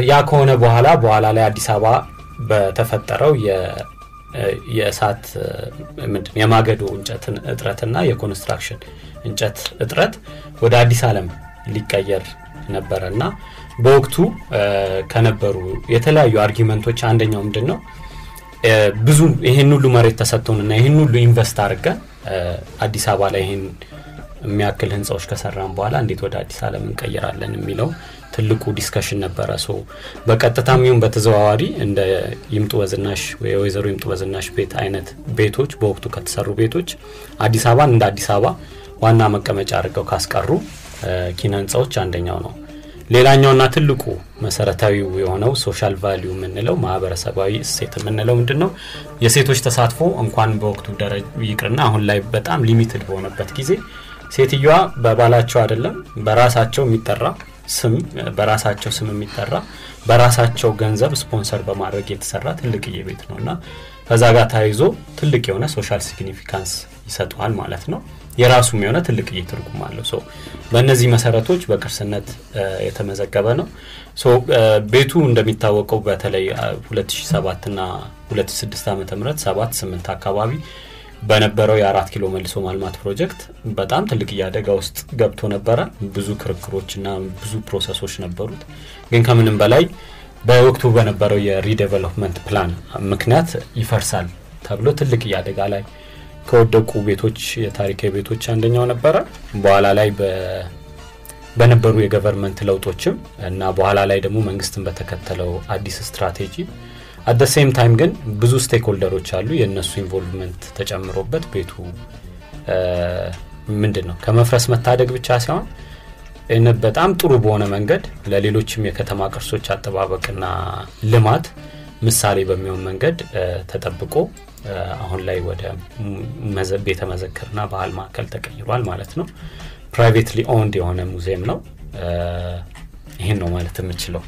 ያ ከሆነ በኋላ በኋላ ላይ አዲስ አበባ በተፈጠረው የእሳት ምንድን የማገዶ እንጨትን እጥረትና የ construction እንጨት እጥረት ወደ አዲስ አለም ሊቀየር ነበረ እና በወቅቱ ከነበሩ የተለያዩ argument ኦች አንደኛው ምንድን ነው ብዙ ይህን ሁሉ መሬት ተሰጥቶንና ይህን ሁሉ invest አድርገን አዲስ አበባ ላይ ይህን የሚያክል ህንፃዎች ከሰራን በኋላ እንዴት ወደ አዲስ አለም እንቀይራለን የሚለው ትልቁ discussion ነበረ። so በቀጥታም ይሁን በተዘዋዋሪ እንደ ይምጡ በዝናሽ የወይዘሮ ይምጡ በዝናሽ ቤት አይነት ቤቶች በወቅቱ ከተሰሩ ቤቶች አዲስ አበባን እንደ አዲስ አበባ ዋና መቀመጫ አድርገው ካስቀሩ ኪነ ህንፃዎች አንደኛው ነው ሌላኛውና ትልቁ መሰረታዊው የሆነው social value የምንለው ማህበረሰባዊ እሴት የምንለው ምንድን ነው? የሴቶች ተሳትፎ እንኳን በወቅቱ ይቅርና አሁን ላይ በጣም limited በሆነበት ጊዜ ሴትዮዋ በባላቸው አይደለም በራሳቸው የሚጠራ ስም በራሳቸው ስም የሚጠራ በራሳቸው ገንዘብ ስፖንሰር በማድረግ የተሰራ ትልቅዬ ቤት ነው እና ከዛ ጋር ተያይዞ ትልቅ የሆነ social significance ይሰጠዋል ማለት ነው። የራሱም የሆነ ትልቅዬ ትርጉም አለው። so በእነዚህ መሰረቶች በቅርስነት የተመዘገበ ነው። so ቤቱ እንደሚታወቀው በተለይ 2007 እና 2006 ዓ ም 7 8 አካባቢ በነበረው የአራት ኪሎ መልሶ ማልማት ፕሮጀክት በጣም ትልቅ አደጋ ውስጥ ገብቶ ነበረ። ብዙ ክርክሮችና ብዙ process ኦች ነበሩት። ግን ከምንም በላይ በወቅቱ በነበረው የ redevelopment plan ምክንያት ይፈርሳል ተብሎ ትልቅ አደጋ ላይ ከወደቁ ቤቶች የታሪካዊ ቤቶች አንደኛው ነበረ። በኋላ ላይ በነበሩ የ government ለውጦችም እና በኋላ ላይ ደግሞ መንግስትን በተከተለው አዲስ ስትራቴጂ at the same time ግን ብዙ stakeholder ኦች አሉ። የእነሱ involvement ተጨምሮበት ቤቱ ምንድን ነው ከመፍረስ መታደግ ብቻ ሳይሆን በጣም ጥሩ በሆነ መንገድ ለሌሎችም የከተማ ቅርሶች አጠባበቅና ልማት ምሳሌ በሚሆን መንገድ ተጠብቆ አሁን ላይ ወደ ቤተ መዘክርና ባህል ማዕከል ተቀይሯል ማለት ነው። privately owned የሆነ ሙዚየም ነው። ይህን ነው ማለት የምችለው።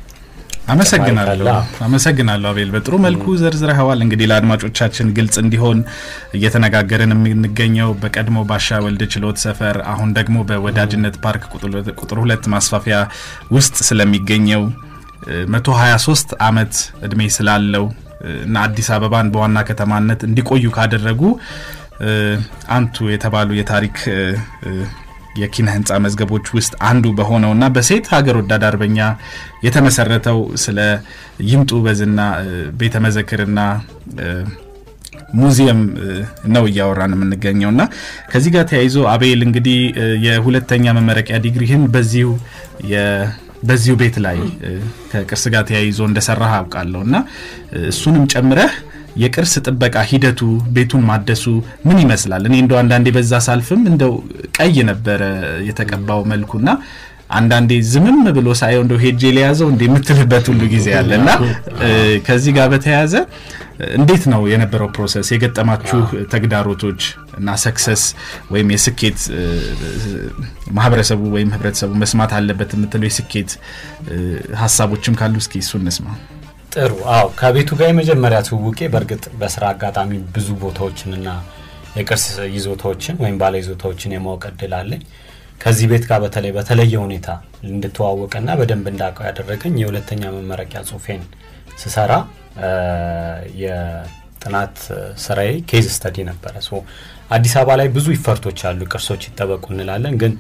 አመሰግናለሁ አመሰግናለሁ አቤል በጥሩ መልኩ ዘርዝረኸዋል። እንግዲህ ለአድማጮቻችን ግልጽ እንዲሆን እየተነጋገርን የምንገኘው በቀድሞ ባሻ ወልዴ ችሎት ሰፈር አሁን ደግሞ በወዳጅነት ፓርክ ቁጥር ሁለት ማስፋፊያ ውስጥ ስለሚገኘው 123 ዓመት እድሜ ስላለው እና አዲስ አበባን በዋና ከተማነት እንዲቆዩ ካደረጉ አንቱ የተባሉ የታሪክ የኪነ ህንፃ መዝገቦች ውስጥ አንዱ በሆነውና በሴት ሀገር ወዳድ አርበኛ የተመሰረተው ስለ ይምጡ በዝና ቤተ መዘክርና ሙዚየም ነው እያወራን የምንገኘው እና ከዚህ ጋር ተያይዞ አቤል እንግዲህ የሁለተኛ መመረቂያ ዲግሪህን በዚሁ በዚሁ ቤት ላይ ከቅርስ ጋር ተያይዞ እንደሰራህ አውቃለሁ እና እሱንም ጨምረህ የቅርስ ጥበቃ ሂደቱ ቤቱን ማደሱ ምን ይመስላል? እኔ እንደው አንዳንዴ በዛ ሳልፍም እንደው ቀይ ነበረ የተቀባው መልኩና አንዳንዴ ዝምም ብሎ ሳየው እንደው ሄጄ ልያዘው እንዴ የምትልበት ሁሉ ጊዜ አለ እና ከዚህ ጋር በተያያዘ እንዴት ነው የነበረው process? የገጠማችሁ ተግዳሮቶች እና success ወይም የስኬት ማህበረሰቡ ወይም ህብረተሰቡ መስማት አለበት የምትለው የስኬት ሀሳቦችም ካሉ እስኪ እሱ እንስማ። ጥሩ። አዎ ከቤቱ ጋር የመጀመሪያ ትውውቄ በእርግጥ በስራ አጋጣሚ ብዙ ቦታዎችንና የቅርስ ይዞታዎችን ወይም ባለ ይዞታዎችን የማወቅ እድል አለኝ። ከዚህ ቤት ጋር በተለይ በተለየ ሁኔታ እንድተዋወቅና በደንብ እንዳውቀው ያደረገኝ የሁለተኛ መመረቂያ ጽሁፌን ስሰራ የጥናት ስራዬ case study ነበረ። አዲስ አበባ ላይ ብዙ effort ኦች አሉ፣ ቅርሶች ይጠበቁ እንላለን ግን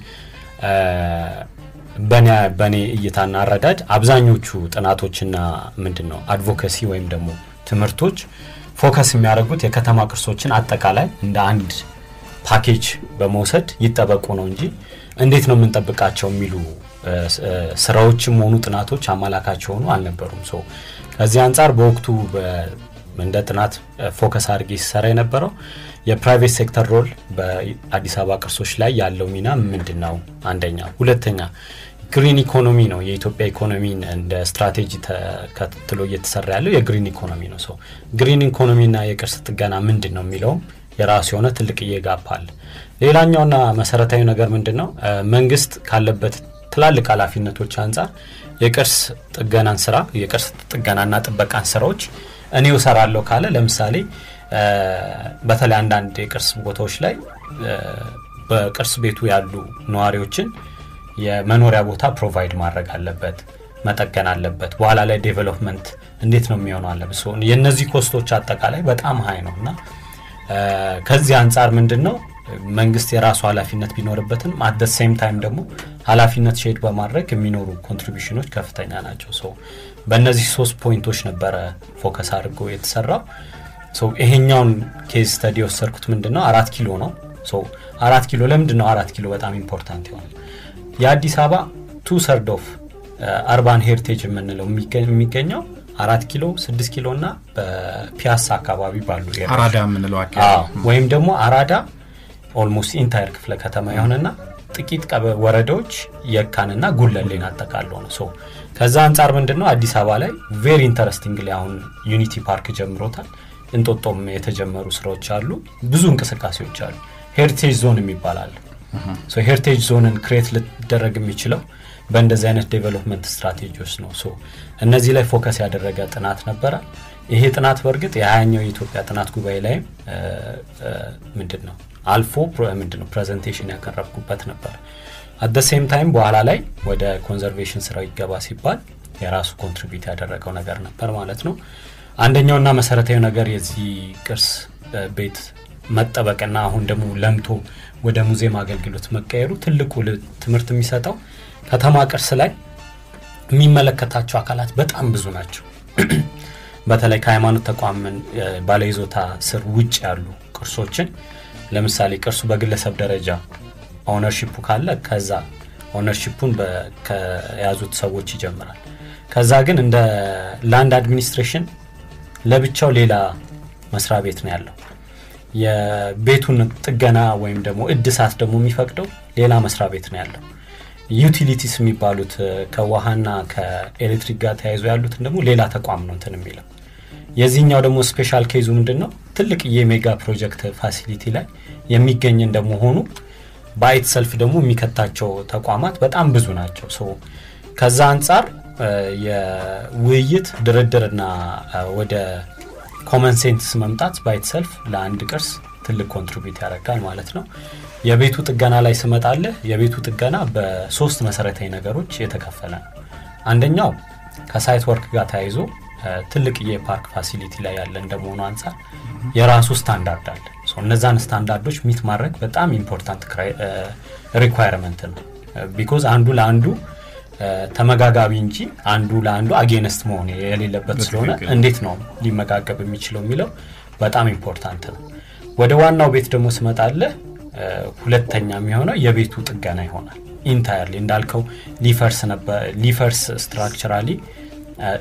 በእኔ እይታና አረዳድ አብዛኞቹ ጥናቶችና ምንድን ነው advocacy ወይም ደግሞ ትምህርቶች focus የሚያደርጉት የከተማ ቅርሶችን አጠቃላይ እንደ አንድ ፓኬጅ በመውሰድ ይጠበቁ ነው እንጂ እንዴት ነው የምንጠብቃቸው የሚሉ ስራዎችም ሆኑ ጥናቶች አመላካች ሆኑ አልነበሩም። ከዚህ አንጻር በወቅቱ እንደ ጥናት focus አድርጌ ሲሰራ የነበረው የ private sector role በአዲስ አበባ ቅርሶች ላይ ያለው ሚና ምንድን ነው? አንደኛ። ሁለተኛ green economy ነው። የኢትዮጵያ ኢኮኖሚን እንደ ስትራቴጂ ተከትሎ እየተሰራ ያለው የ green economy ነው። so green economy ና የቅርስ ጥገና ምንድን ነው የሚለውም የራሱ የሆነ ትልቅ የ gap አለ። ሌላኛውና መሰረታዊ ነገር ምንድን ነው? መንግስት ካለበት ትላልቅ ኃላፊነቶች አንጻር የቅርስ ጥገናን ስራ የቅርስ ጥገናና ጥበቃን ስራዎች እኔው እሰራለሁ ካለ ለምሳሌ በተለይ አንዳንድ የቅርስ ቦታዎች ላይ በቅርስ ቤቱ ያሉ ነዋሪዎችን የመኖሪያ ቦታ provide ማድረግ አለበት፣ መጠገን አለበት። በኋላ ላይ development እንዴት ነው የሚሆነው አለበት። የእነዚህ cost ኦች አጠቃላይ በጣም high ነው እና ከዚህ አንጻር ምንድን ነው መንግስት የራሱ ኃላፊነት ቢኖርበትም at same time ደግሞ ኃላፊነት share በማድረግ የሚኖሩ contribution ኦች ከፍተኛ ናቸው። so በእነዚህ ሶስት point ኦች ነበረ focus አድርጎ የተሰራው። ይሄኛውን case study የወሰድኩት ምንድን ነው አራት ኪሎ ነው። አራት ኪሎ ለምንድን ነው አራት ኪሎ በጣም important የሆነ የአዲስ አበባ two third of urban heritage የምንለው የሚገኘው አራት ኪሎ ስድስት ኪሎ እና በፒያሳ አካባቢ ባሉ ወይም ደግሞ አራዳ almost entire ክፍለ ከተማ የሆነና ጥቂት ወረዳዎች የካንና ጉለሌን አጠቃለው ነው። ከዛ አንጻር ምንድን ነው አዲስ አበባ ላይ very interesting ላይ አሁን Unity Park ጀምሮታል። እንጦጦም የተጀመሩ ስራዎች አሉ። ብዙ እንቅስቃሴዎች አሉ። heritage zone so heritage zone ን create ሊደረግ የሚችለው በእንደዚህ አይነት development ስትራቴጂዎች ነው። so እነዚህ ላይ focus ያደረገ ጥናት ነበረ። ይሄ ጥናት በእርግጥ የሀያኛው የኢትዮጵያ ጥናት ጉባኤ ላይም ምንድን ነው አልፎ ምንድን ነው presentation ያቀረብኩበት ነበር። at same time በኋላ ላይ ወደ conservation ስራው ይገባ ሲባል የራሱ contribute ያደረገው ነገር ነበር ማለት ነው። አንደኛውና መሰረታዊ ነገር የዚህ ቅርስ ቤት መጠበቅና አሁን ደግሞ ለምቶ ወደ ሙዚየም አገልግሎት መቀየሩ ትልቁ ትምህርት የሚሰጠው ከተማ ቅርስ ላይ የሚመለከታቸው አካላት በጣም ብዙ ናቸው። በተለይ ከሃይማኖት ተቋምን ባለይዞታ ስር ውጭ ያሉ ቅርሶችን ለምሳሌ ቅርሱ በግለሰብ ደረጃ ownership ኡ ካለ ከዛ ownership ኡን በ- ከያዙት ሰዎች ይጀምራል። ከዛ ግን እንደ land administration ለብቻው ሌላ መስሪያ ቤት ነው ያለው። የቤቱን ጥገና ወይም ደግሞ እድሳት ደግሞ የሚፈቅደው ሌላ መስሪያ ቤት ነው ያለው። utilities የሚባሉት ከውሃና ከኤሌክትሪክ ጋር ተያይዞ ያሉትን ደግሞ ሌላ ተቋም ነው እንትን የሚለው። የዚህኛው ደግሞ special case ኡ ምንድን ነው? ትልቅ የ mega project facility ላይ የሚገኝ እንደመሆኑ by itself ደግሞ የሚከታቸው ተቋማት በጣም ብዙ ናቸው። ከዛ አንጻር የውይይት ድርድርና ወደ common sense መምጣት by itself ለአንድ ቅርስ ትልቅ contribute ያደርጋል ማለት ነው። የቤቱ ጥገና ላይ ስትመጣልህ የቤቱ ጥገና በሶስት መሰረታዊ ነገሮች የተከፈለ ነው። አንደኛው ከ site work ጋር ተያይዞ ትልቅ የ park facility ላይ ያለ እንደመሆኑ አንጻር የራሱ ስታንዳርድ አለ። እነዛን standard ኦች meet ማድረግ በጣም important requirement ነው። because አንዱ ለአንዱ ተመጋጋቢ እንጂ አንዱ ለአንዱ against መሆን የሌለበት ስለሆነ እንዴት ነው ሊመጋገብ የሚችለው የሚለው በጣም important ነው። ወደ ዋናው ቤት ደግሞ ስትመጣልህ እ፣ ሁለተኛ የሚሆነው የቤቱ ጥገና ይሆናል። entirely እንዳልከው ሊፈርስ ነበር ሊፈርስ structurally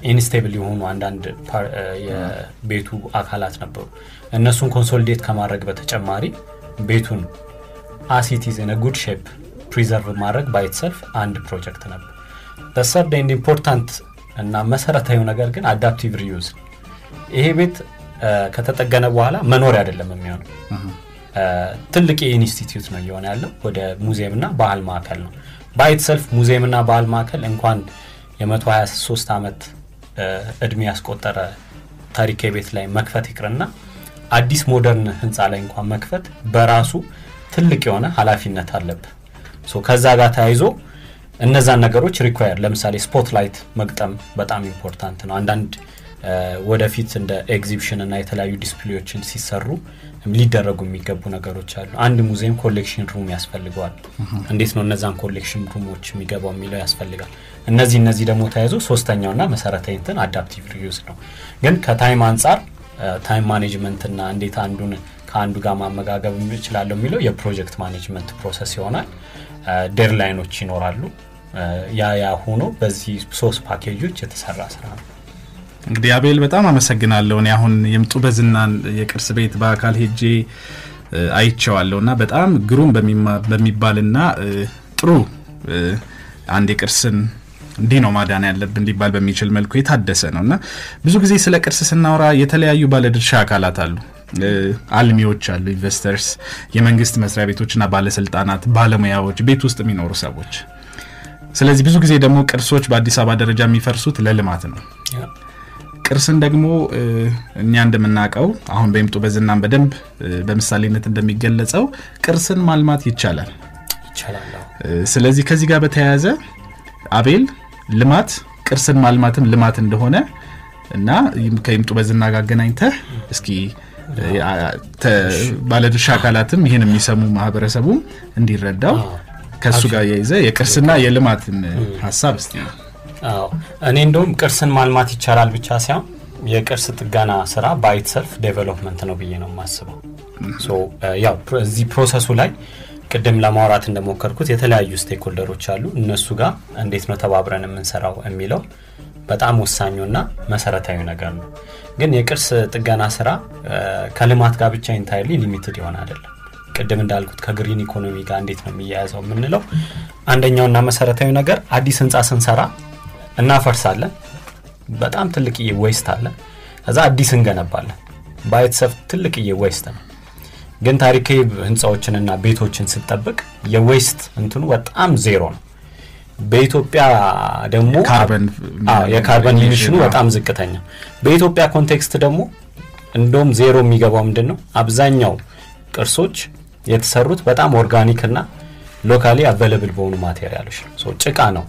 unstable የሆኑ አንዳንድ እ፣ የቤቱ አካላት ነበሩ። እነሱን consolidate ከማድረግ በተጨማሪ ቤቱን as it is in good shape preserve ማድረግ by itself አንድ ፕሮጀክት ነበር። በ third and important እና መሰረታዊ ነገር ግን adaptive reuse ይሄ ቤት እ፣ ከተጠገነ በኋላ መኖሪያ አይደለም የሚሆነው ትልቅ የኢንስቲትዩት ነው እየሆነ ያለው ወደ ሙዚየምና ባህል ማዕከል ነው። by itself ሙዚየምና ባህል ማዕከል እንኳን የ123 ዓመት እድሜ ያስቆጠረ ታሪካዊ ቤት ላይ መክፈት ይቅርና አዲስ modern ህንፃ ላይ እንኳን መክፈት በራሱ ትልቅ የሆነ ኃላፊነት አለብህ። so ከዛ ጋር ተያይዞ እነዛን ነገሮች require ለምሳሌ spotlight መግጠም በጣም important ነው። አንዳንድ ወደፊት እንደ ኤግዚቢሽን እና የተለያዩ display ዎችን ሲሰሩ ሊደረጉ የሚገቡ ነገሮች አሉ። አንድ ሙዚየም collection room ያስፈልገዋል። እንዴት ነው እነዛን collection room ኦች የሚገባው የሚለው ያስፈልጋል። እነዚህ እነዚህ ደግሞ ተያይዞ ሶስተኛውና መሰረታዊ እንትን adaptive reuse ነው። ግን ከ time አንጻር time management እና እንዴት አንዱን ከአንዱ ጋር ማመጋገብ እችላለሁ የሚለው የ project management process ይሆናል። deadline ኦች ይኖራሉ። ያ ያ ሆኖ በዚህ ሶስት ፓኬጆች የተሰራ ስራ ነው። እንግዲህ አቤል በጣም አመሰግናለሁ። እኔ አሁን የምጡ በዝናን የቅርስ ቤት በአካል ሄጄ አይቼዋለሁ እና በጣም ግሩም በሚባልና ጥሩ አንድ የቅርስን እንዲህ ነው ማዳን ያለብን ሊባል በሚችል መልኩ የታደሰ ነው እና ብዙ ጊዜ ስለ ቅርስ ስናወራ የተለያዩ ባለድርሻ አካላት አሉ። አልሚዎች አሉ፣ ኢንቨስተርስ፣ የመንግስት መስሪያ ቤቶችና ባለስልጣናት፣ ባለሙያዎች፣ ቤት ውስጥ የሚኖሩ ሰዎች። ስለዚህ ብዙ ጊዜ ደግሞ ቅርሶች በአዲስ አበባ ደረጃ የሚፈርሱት ለልማት ነው። ቅርስን ደግሞ እኛ እንደምናውቀው አሁን በይምጡ በዝናም በደንብ በምሳሌነት እንደሚገለጸው ቅርስን ማልማት ይቻላል። ስለዚህ ከዚህ ጋር በተያያዘ አቤል ልማት ቅርስን ማልማትም ልማት እንደሆነ እና ይም- ከይምጡ በዝና ጋር አገናኝተህ እስኪ ባለድርሻ አካላትም ይህን የሚሰሙ ማህበረሰቡም እንዲረዳው ከእሱ ጋር የያዘ የቅርስና የልማትን ሀሳብ አዎ እኔ እንደውም ቅርስን ማልማት ይቻላል ብቻ ሳይሆን የቅርስ ጥገና ስራ by itself development ነው ብዬ ነው የማስበው። so ያው እዚህ process ኡ ላይ ቅድም ለማውራት እንደሞከርኩት የተለያዩ stakeholder ኦች አሉ። እነሱ ጋር እንዴት ነው ተባብረን የምንሰራው የሚለው በጣም ወሳኙና መሰረታዊ ነገር ነው። ግን የቅርስ ጥገና ስራ ከልማት ጋር ብቻ entirely limited የሆነ አይደለም። ቅድም እንዳልኩት ከ green economy ጋር እንዴት ነው የሚያያዘው የምንለው አንደኛውና መሰረታዊ ነገር አዲስ ህንፃ ስንሰራ እናፈርሳለን። በጣም ትልቅዬ waste አለ። ከዛ አዲስ እንገነባለን። by itself ትልቅዬ waste ነው። ግን ታሪካዊ ህንፃዎችንና ቤቶችን ስትጠብቅ የ waste እንትኑ በጣም ዜሮ ነው። በኢትዮጵያ ደግሞ የ carbon emission ኡ በጣም ዝቅተኛ። በኢትዮጵያ context ደግሞ እንደውም ዜሮ የሚገባው ምንድን ነው? አብዛኛው ቅርሶች የተሰሩት በጣም organic እና locally available በሆኑ material ኦች ነው። ጭቃ ነው።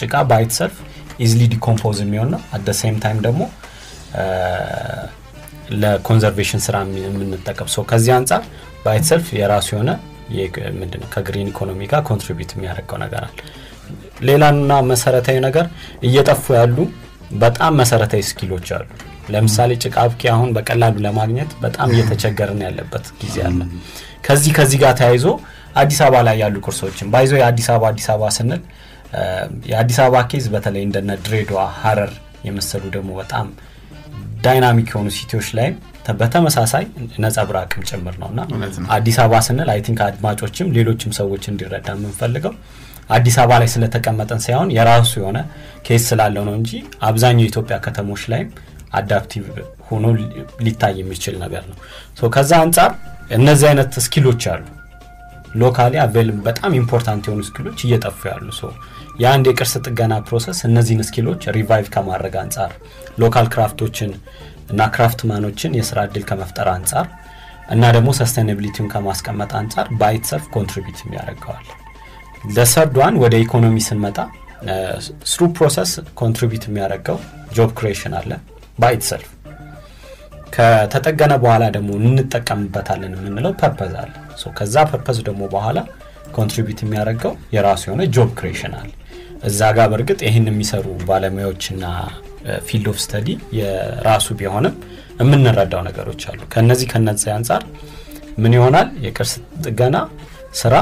ጭቃ by itself easily decompose የሚሆን ነው። at same time ደግሞ ለ conservation ስራ የምንጠቀም ሰው ከዚህ አንጻር by itself የራሱ የሆነ ምንድነው ከ green economy ጋር contribute የሚያደርገው ነገር አለ። ሌላና መሰረታዊ ነገር እየጠፉ ያሉ በጣም መሰረታዊ skill ኦች አሉ። ለምሳሌ ጭቃ አቡኪ አሁን በቀላሉ ለማግኘት በጣም እየተቸገርን ያለበት ጊዜ አለ። ከዚህ ከዚህ ጋር ተያይዞ አዲስ አበባ ላይ ያሉ ቅርሶችን ይዞ የአዲስ አበባ አዲስ አበባ ስንል የአዲስ አበባ case በተለይ እንደነ ድሬዳዋ፣ ሀረር የመሰሉ ደግሞ በጣም dynamic የሆኑ city ዎች ላይም በተመሳሳይ ነጸብራቅም ጭምር ነው እና አዲስ አበባ ስንል I think አድማጮችም ሌሎችም ሰዎች እንዲረዳ የምንፈልገው አዲስ አበባ ላይ ስለተቀመጠን ሳይሆን የራሱ የሆነ case ስላለው ነው እንጂ አብዛኛው የኢትዮጵያ ከተሞች ላይም adaptive ሆኖ ሊታይ የሚችል ነገር ነው። ከዛ አንጻር እነዚህ አይነት skill ኦች አሉ locally avail በጣም important የሆኑ skill ኦች እየጠፉ ያሉ so የአንድ የቅርስ ጥገና process እነዚህን skill ኦች revive ከማድረግ አንጻር local craft ኦችን እና craftsman ኦችን የስራ እድል ከመፍጠር አንጻር እና ደግሞ sustainability ውን ከማስቀመጥ አንጻር by itself contribute የሚያደርገዋል። ለ third ዋን ወደ ኢኮኖሚ ስንመጣ ስሩ process contribute የሚያደርገው job creation አለ by itself ከተጠገነ በኋላ ደግሞ እንጠቀምበታለን የምንለው purpose አለ። ከዛ purpose ደግሞ በኋላ contribute የሚያደርገው የራሱ የሆነ job creation አለ። እዛ ጋር በእርግጥ ይህን የሚሰሩ ባለሙያዎችና field of study የራሱ ቢሆንም የምንረዳው ነገሮች አሉ። ከነዚህ ከነዚህ አንጻር ምን ይሆናል የቅርስ ጥገና ስራ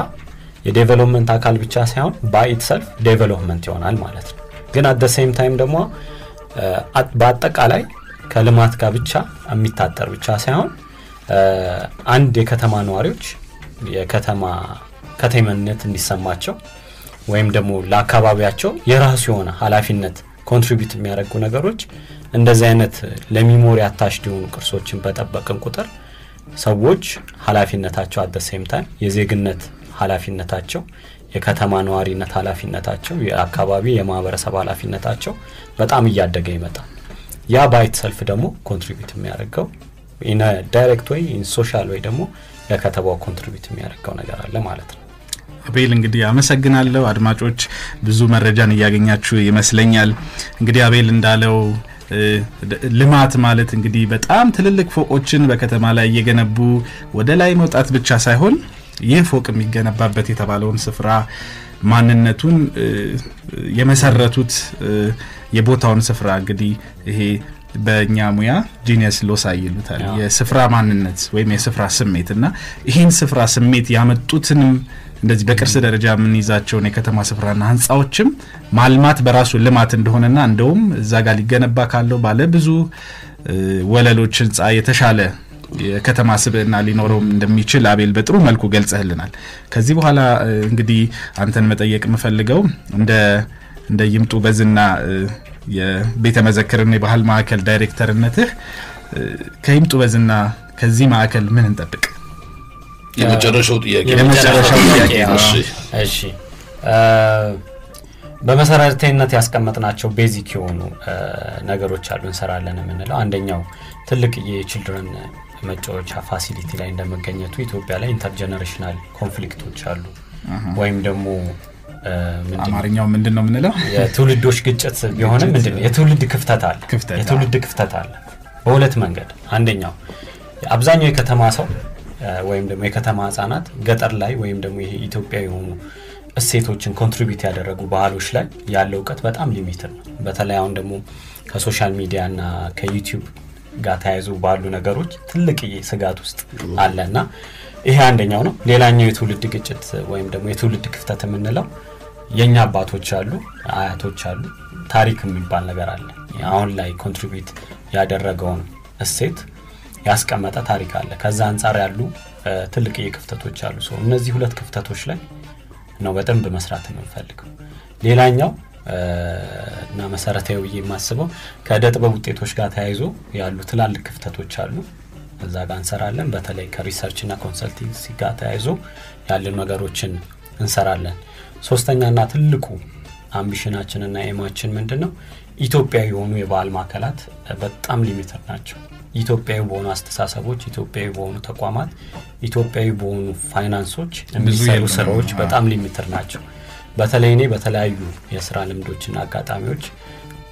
የ development አካል ብቻ ሳይሆን በ itself development ይሆናል ማለት ነው። ግን at same time ደግሞ በአጠቃላይ ከልማት ጋር ብቻ የሚታጠር ብቻ ሳይሆን አንድ የከተማ ነዋሪዎች የከተማ ከተማነት እንዲሰማቸው ወይም ደግሞ ለአካባቢያቸው የራሱ የሆነ ኃላፊነት contribute የሚያደርጉ ነገሮች እንደዚህ አይነት ለ memory attached የሆኑ ቅርሶችን በጠበቅን ቁጥር ሰዎች ኃላፊነታቸው same time የዜግነት ኃላፊነታቸው የከተማ ነዋሪነት ኃላፊነታቸው የአካባቢ የማህበረሰብ ኃላፊነታቸው በጣም እያደገ ይመጣል። ያ by itself ደግሞ contribute የሚያደርገው direct ወይ social ወይ ደግሞ ለከተማው contribute የሚያደርገው ነገር አለ ማለት ነው። አቤል እንግዲህ አመሰግናለሁ። አድማጮች ብዙ መረጃን እያገኛችሁ ይመስለኛል። እንግዲህ አቤል እንዳለው ልማት ማለት እንግዲህ በጣም ትልልቅ ፎቆችን በከተማ ላይ እየገነቡ ወደ ላይ መውጣት ብቻ ሳይሆን ይህ ፎቅ የሚገነባበት የተባለውን ስፍራ ማንነቱን የመሰረቱት የቦታውን ስፍራ እንግዲህ ይሄ በእኛ ሙያ genius loci ይሉታል የስፍራ ማንነት ወይም የስፍራ ስሜት እና ይህን ስፍራ ስሜት ያመጡትንም እንደዚህ በቅርስ ደረጃ የምንይዛቸውን የከተማ ስፍራና ህንፃዎችም ማልማት በራሱ ልማት እንደሆነና እንደውም እዛ ጋር ሊገነባ ካለው ባለ ብዙ ወለሎች ህንፃ የተሻለ የከተማ ስብዕና ሊኖረውም እንደሚችል አቤል በጥሩ መልኩ ገልጸህልናል። ከዚህ በኋላ እንግዲህ አንተን መጠየቅ የምፈልገው እንደ እንደ ይምጡ በዝና የቤተ መዘክርና የባህል ማዕከል ዳይሬክተርነትህ ከይምጡ በዝና ከዚህ ማዕከል ምን እንጠብቅ? የመጨረሻው ጥያቄ የመጨረሻው ጥያቄ ነው። እሺ። እሺ እ፣ በመሰረታዊነት ያስቀመጥናቸው basic የሆኑ ነገሮች አሉ እንሰራለን የምንለው አንደኛው ትልቅ የ children መጫወቻ facility ላይ እንደመገኘቱ ኢትዮጵያ ላይ intergenerational conflict ኦች አሉ ወይም ደግሞ? አማርኛው ምንድን ነው የምንለው? የትውልዶች ግጭት ቢሆንም ምንድን ነው? የትውልድ ክፍተት አለ። የትውልድ ክፍተት አለ። በሁለት መንገድ። አንደኛው አብዛኛው የከተማ ሰው ወይም ደግሞ የከተማ ህጻናት ገጠር ላይ ወይም ደግሞ ይሄ ኢትዮጵያ የሆኑ እሴቶችን contribute ያደረጉ ባህሎች ላይ ያለው እውቀት በጣም limited ነው። በተለይ አሁን ደግሞ ከ social media እና ከዩቲዩብ ጋር ተያይዞ ባሉ ነገሮች ትልቅ ስጋት ውስጥ አለ እና ይሄ አንደኛው ነው። ሌላኛው የትውልድ ግጭት ወይም ደግሞ የትውልድ ክፍተት የምንለው የእኛ አባቶች አሉ አያቶች አሉ ታሪክ የሚባል ነገር አለ አሁን ላይ contribute ያደረገውን እሴት ያስቀመጠ ታሪክ አለ ከዛ አንጻር ያሉ ትልቅዬ ክፍተቶች አሉ። ሰው እነዚህ ሁለት ክፍተቶች ላይ ነው በደንብ መስራት የምንፈልገው። ሌላኛው እና መሰረታዊ ብዬ የማስበው ከእደ ጥበብ ውጤቶች ጋር ተያይዞ ያሉ ትላልቅ ክፍተቶች አሉ። እዛ ጋር እንሰራለን። በተለይ ከ research ና consulting ጋር ተያይዞ ያሉ ነገሮችን እንሰራለን። ሶስተኛና ትልቁ ambition ኣችንና aim ኣችን ምንድን ነው? ኢትዮጵያዊ የሆኑ የባህል ማዕከላት በጣም limited ናቸው። ኢትዮጵያዊ በሆኑ አስተሳሰቦች፣ ኢትዮጵያዊ በሆኑ ተቋማት፣ ኢትዮጵያዊ በሆኑ ፋይናንሶች የሚሰሩ ስራዎች በጣም limited ናቸው። በተለይ እኔ በተለያዩ የስራ ልምዶችና አጋጣሚዎች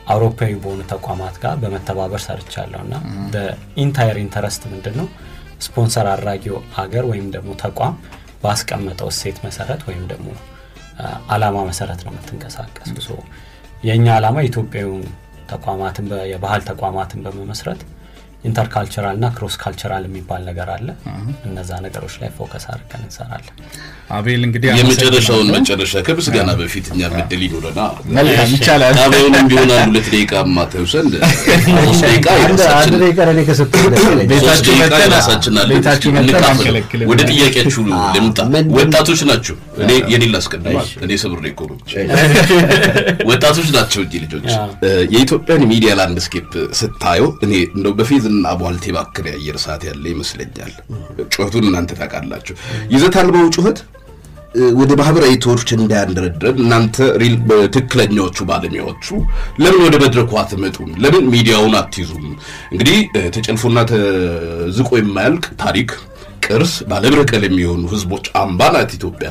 አውሮፓዊ በሆኑ ተቋማት ጋር በመተባበር ሰርቻለሁ እና entire interest ምንድን ነው ስፖንሰር አድራጊው አገር ወይም ደግሞ ተቋም ባስቀመጠው እሴት መሰረት ወይም ደግሞ አላማ መሰረት ነው የምትንቀሳቀሱ። የእኛ አላማ ኢትዮጵያዊ ተቋማትን የባህል ተቋማትን በመመስረት intercultural እና cross cultural የሚባል ነገር አለ። እነዛ ነገሮች ላይ focus አድርገን እንሰራለን። አቤል እንግዲህ የመጨረሻውን መጨረሻ ከምስጋና በፊት እኛ ምድል ይኖረና መልካም ይቻላል። ጣቢያውንም ቢሆን አንድ ሁለት ደቂቃ ማተውሰን ወደ ጥያቄያችሁ ልምጣ። ወጣቶች ናቸው። እኔ የኔን ላስቀድማል። እኔ ሰብሬ እኮ ነው። ወጣቶች ናቸው እንጂ ልጆች የኢትዮጵያን ሚዲያ landscape ስታየው እኔ እንደው በፌዝና ቧልት የባከነ የአየር ሰዓት ያለ ይመስለኛል። ጩኸቱን እናንተ ታውቃላችሁ። ይዘት አልባው ጩኸት ወደ ማህበራዊ ቶርች እንዳያንደረድረን እናንተ ትክክለኛዎቹ ባለሙያዎቹ ለምን ወደ መድረኩ አትመጡም? ለምን ሚዲያውን አትይዙም? እንግዲህ ተጨልፎና ተዝቆ የማያልቅ ታሪክ ቅርስ ባለብረ የሚሆኑ ህዝቦች አምባ ናት ኢትዮጵያ።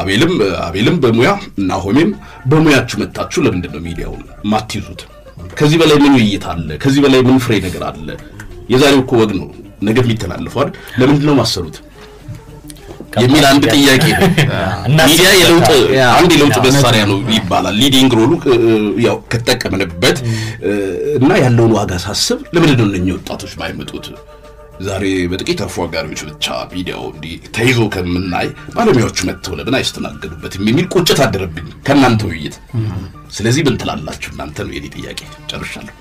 አቤልም አቤልም በሙያ እና ሆሜም በሙያችሁ መጥታችሁ ለምንድን ነው ሚዲያውን ማትይዙት? ከዚህ በላይ ምን ውይይት አለ? ከዚህ በላይ ምን ፍሬ ነገር አለ? የዛሬው እኮ ወግ ነው ነገ አይደል? ለምንድን ነው ማሰሩት የሚል አንድ ጥያቄ ነው። ሚዲያ የለውጥ አንድ የለውጥ መሳሪያ ነው ይባላል። leading role ኡ ያው ከተጠቀምንበት እና ያለውን ዋጋ ሳስብ ለምንድን ነው እነኚህ ወጣቶች ማይመጡት? ዛሬ በጥቂት አፎጋሪዎች ብቻ ሚዲያው እንዲህ ተይዞ ከምናይ ባለሙያዎቹ መጥተው ለምን አይስተናገዱበትም የሚል ቁጭት አደረብኝ ከእናንተ ውይይት። ስለዚህ ምን ትላላችሁ እናንተ ነው የኔ ጥያቄ። ጨርሻለሁ።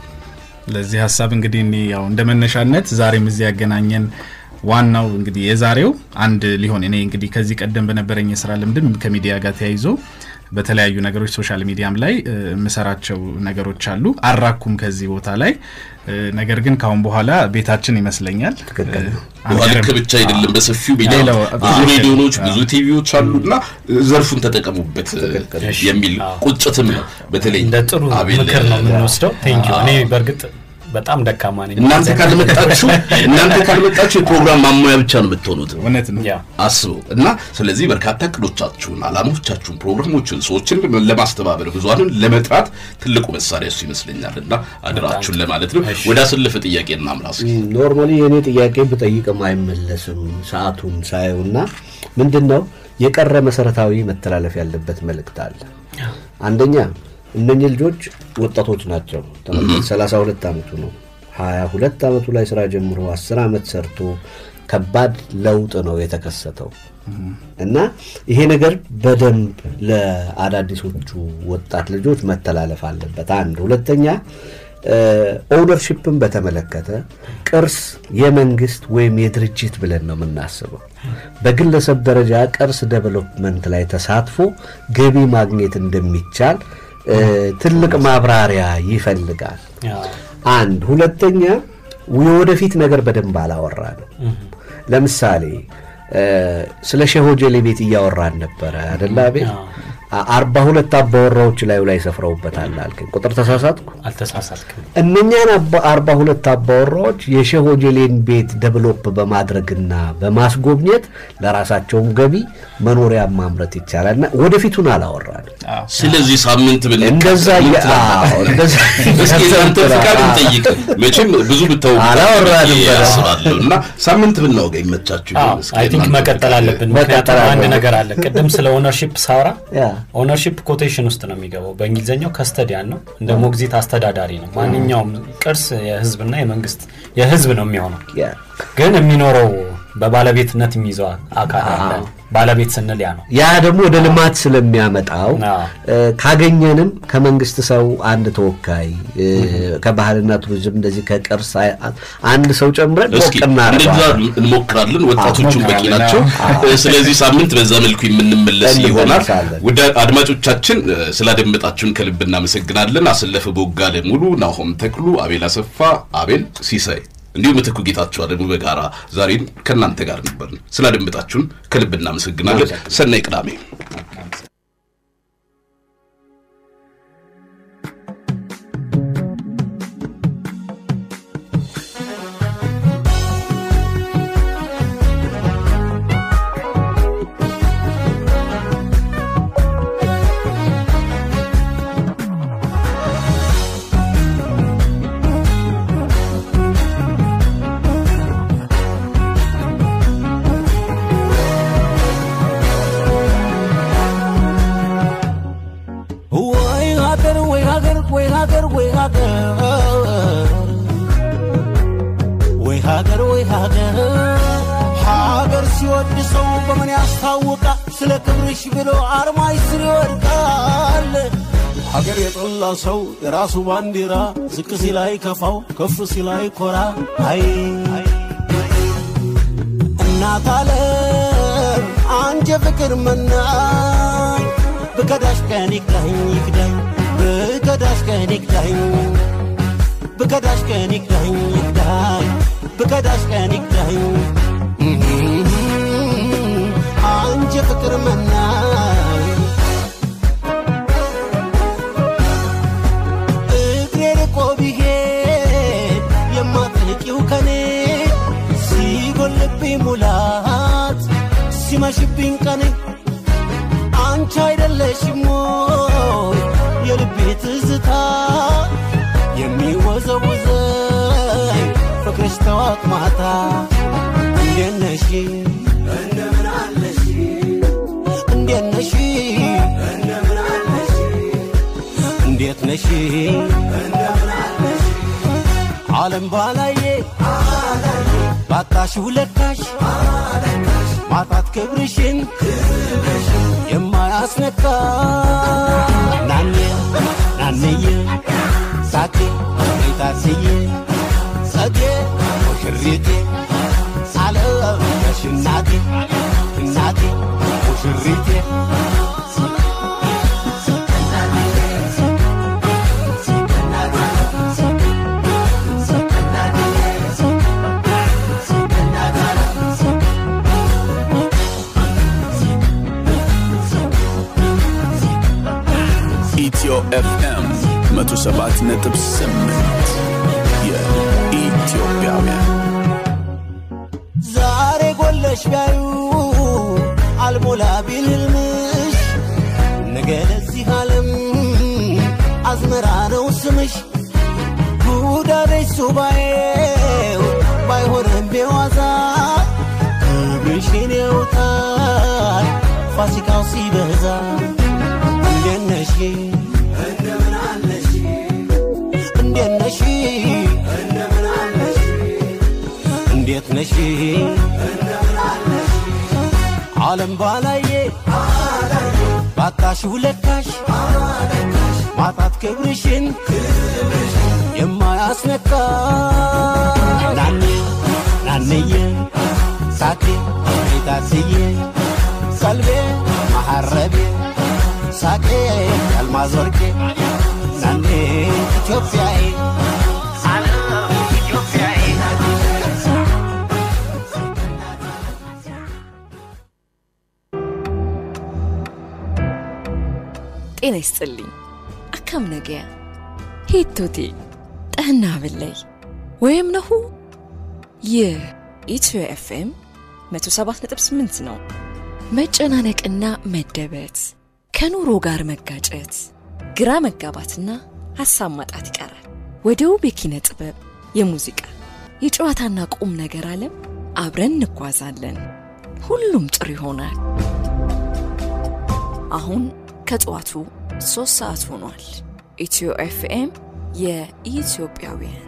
ለዚህ ሀሳብ እንግዲህ እኔ ያው እንደ መነሻነት ዛሬም እዚህ ያገናኘን ዋናው እንግዲህ የዛሬው አንድ ሊሆን እኔ እንግዲህ ከዚህ ቀደም በነበረኝ የስራ ልምድም ከሚዲያ ጋር ተያይዞ በተለያዩ ነገሮች social media ም ላይ የምሰራቸው ነገሮች አሉ። አራኩም ከዚህ ቦታ ላይ። ነገር ግን ካሁን በኋላ ቤታችን ይመስለኛል። ልክ ብቻ አይደለም፣ በሰፊው ብዙ ሬዲዮኖች፣ ብዙ ቲቪዎች አሉና ዘርፉን ተጠቀሙበት የሚል ቁጭትም ነው። በተለይ እንደ ጥሩ ምክር ነው የምንወስደው። እኔ በእርግጥ በጣም ደካማ ነኝ። እናንተ ካልመጣችሁ እናንተ ካልመጣችሁ የፕሮግራም ማሟያ ብቻ ነው የምትሆኑት። እውነት ነው። አስቡ እና ስለዚህ በርካታ እቅዶቻችሁን፣ አላማዎቻችሁን፣ ፕሮግራሞችን ሰዎችን ለማስተባበር ብዙሃንን ለመጥራት ትልቁ መሳሪያ እሱ ይመስለኛል እና አደራችሁን ለማለት ነው። ወደ አሰለፈ ጥያቄ እናምራ normally የእኔ ጥያቄ ብጠይቅም አይመለስም ሰዓቱን ሳየውና ምንድን ነው የቀረ መሰረታዊ መተላለፍ ያለበት መልእክት አለ። አንደኛ እነኚህ ልጆች ወጣቶች ናቸው። ሰላሳ ሁለት ዓመቱ ነው። ሀያ ሁለት ዓመቱ ላይ ስራ ጀምሮ አስር ዓመት ሰርቶ ከባድ ለውጥ ነው የተከሰተው እና ይሄ ነገር በደንብ ለአዳዲሶቹ ወጣት ልጆች መተላለፍ አለበት። አንድ ሁለተኛ ownership ን በተመለከተ ቅርስ የመንግስት ወይም የድርጅት ብለን ነው የምናስበው። በግለሰብ ደረጃ ቅርስ development ላይ ተሳትፎ ገቢ ማግኘት እንደሚቻል ትልቅ ማብራሪያ ይፈልጋል። አንድ። ሁለተኛ የወደፊት ነገር በደንብ አላወራ ነው። ለምሳሌ ስለ ሼሆጀሌ ቤት እያወራን ነበረ አደላ ቤት አርባ ሁለት አባወራዎች ላዩ ላይ ሰፍረውበታል አልከኝ። ቁጥር ተሳሳትኩ? አልተሳሳትክም። እነኛን አባ- አርባ ሁለት አባወራዎች የሼሆጀሌን ቤት ደብሎፕ በማድረግና በማስጎብኘት ለራሳቸውም ገቢ መኖሪያ ማምረት ይቻላል እና ወደፊቱን አላወራንም። አዎ። ስለዚህ ሳምንት ብን እንደዛ ፍቃድ እንጠይቅ። መቼም ብዙ ብታውቁ አላወራንም አስባለሁ እና ሳምንት ብናወጋ ይመቻችሁ አይ ቲንክ መቀጠል አለብን። ምክንያቱም አንድ ነገር አለ። ቅድም ስለ ኦነርሺፕ ሳውራ ኦነርሺፕ ኮቴሽን ውስጥ ነው የሚገባው። በእንግሊዝኛው ከስተዲያን ነው፣ እንደ ሞግዚት አስተዳዳሪ ነው። ማንኛውም ቅርስ የህዝብና የመንግስት የህዝብ ነው የሚሆነው፣ ግን የሚኖረው በባለቤትነት የሚይዘው አካል አለ። ባለቤት ስንል ያ ነው። ያ ደግሞ ወደ ልማት ስለሚያመጣው ካገኘንም ከመንግስት ሰው አንድ ተወካይ ከባህልና ቱሪዝም እንደዚህ ከቅርስ አንድ ሰው ጨምረን እንሞክራለን። ወጣቶቹም በቂ ናቸው። ስለዚህ ሳምንት በዛ መልኩ የምንመለስ ይሆናል። ውድ አድማጮቻችን ስላደመጣችሁን ከልብ እናመሰግናለን። አሰለፈ ቦጋለ ሙሉ፣ ናሆም ተክሉ፣ አቤል አሰፋ፣ አቤል ሲሳይ እንዲሁም ምትኩ ጌታቸው ደግሞ በጋራ ዛሬም ከእናንተ ጋር ነበርን። ስላደመጣችሁን ከልብ እናመሰግናለን። ሰናይ ቅዳሜ። ሀገር የጠላ ሰው የራሱ ባንዲራ ዝቅ ሲላይ ከፋው ከፍ ሲላይ ኮራ። አይ እናት አለም አንቺ ፍቅር መናኝ ብከዳሽ ቀን ይግዳኝ ይግዳኝ ብከዳሽ ቀን ይግዳኝ ብከዳሽ ቀን ይግዳኝ ይግዳኝ ብከዳሽ ቀን ይግዳኝ አንቺ ፍቅር መናኝ ሙላት ሲመሽብኝ ቀኔ አንቺ አይደለሽም የልቤ ትዝታ የሚወዘውዘኝ ፍቅርሽ ተዋት ማታ እንዴት ነሽ? እንዴት ነሽ? እንደምን አለሽ እንዴት ባላየ ባጣሽው ለካሽ ማጣት ክብርሽን የማያስነካ ናኔ ናንዬ ሳቴ ታስዬ ጸጌ ሙሽሪቴ ሳለሽ እናቴ እናቴ ሙሽሪቴ 107 ነጥብ 8 የኢትዮጵያውያን ዛሬ ጎለሽ ቢያዩ አልሞላ ቢል ህልምሽ ነገ ለዚህ ዓለም አዝመራ ነው ስምሽ። ጉዳደሽ ሱባኤው ባይሆንም ቤዋዛ ክብርሽን ያውታል ፋሲካው ሲበዛ እንዴት ነሽ ዓለም ባላየ ባጣሽው ለካሽ ማጣት ክብርሽን የማያስነካ ናኔ ናንዬ ሳቴ ታስዬ ቀልቤ መሐረቤ ሳቄ አልማዝ ወርቄ ናኔ ኢትዮጵያዬ ኢትዮጵያዬ ጤና ይስጥልኝ አካም ነገያ ሂቶቴ ጠህና ብለይ ወይም ነሁ ይህ ኢትዮ ኤፍኤም 107.8 ነው። መጨናነቅና መደበት፣ ከኑሮ ጋር መጋጨት፣ ግራ መጋባትና ሐሳብ ማጣት ይቀራል። ወደ ውብ የኪነ ጥበብ፣ የሙዚቃ፣ የጨዋታና ቁም ነገር ዓለም አብረን እንጓዛለን። ሁሉም ጥሩ ይሆናል። አሁን ከጠዋቱ ሶስት ሰዓት ሆኗል። ኢትዮ ኤፍኤም የኢትዮጵያውያን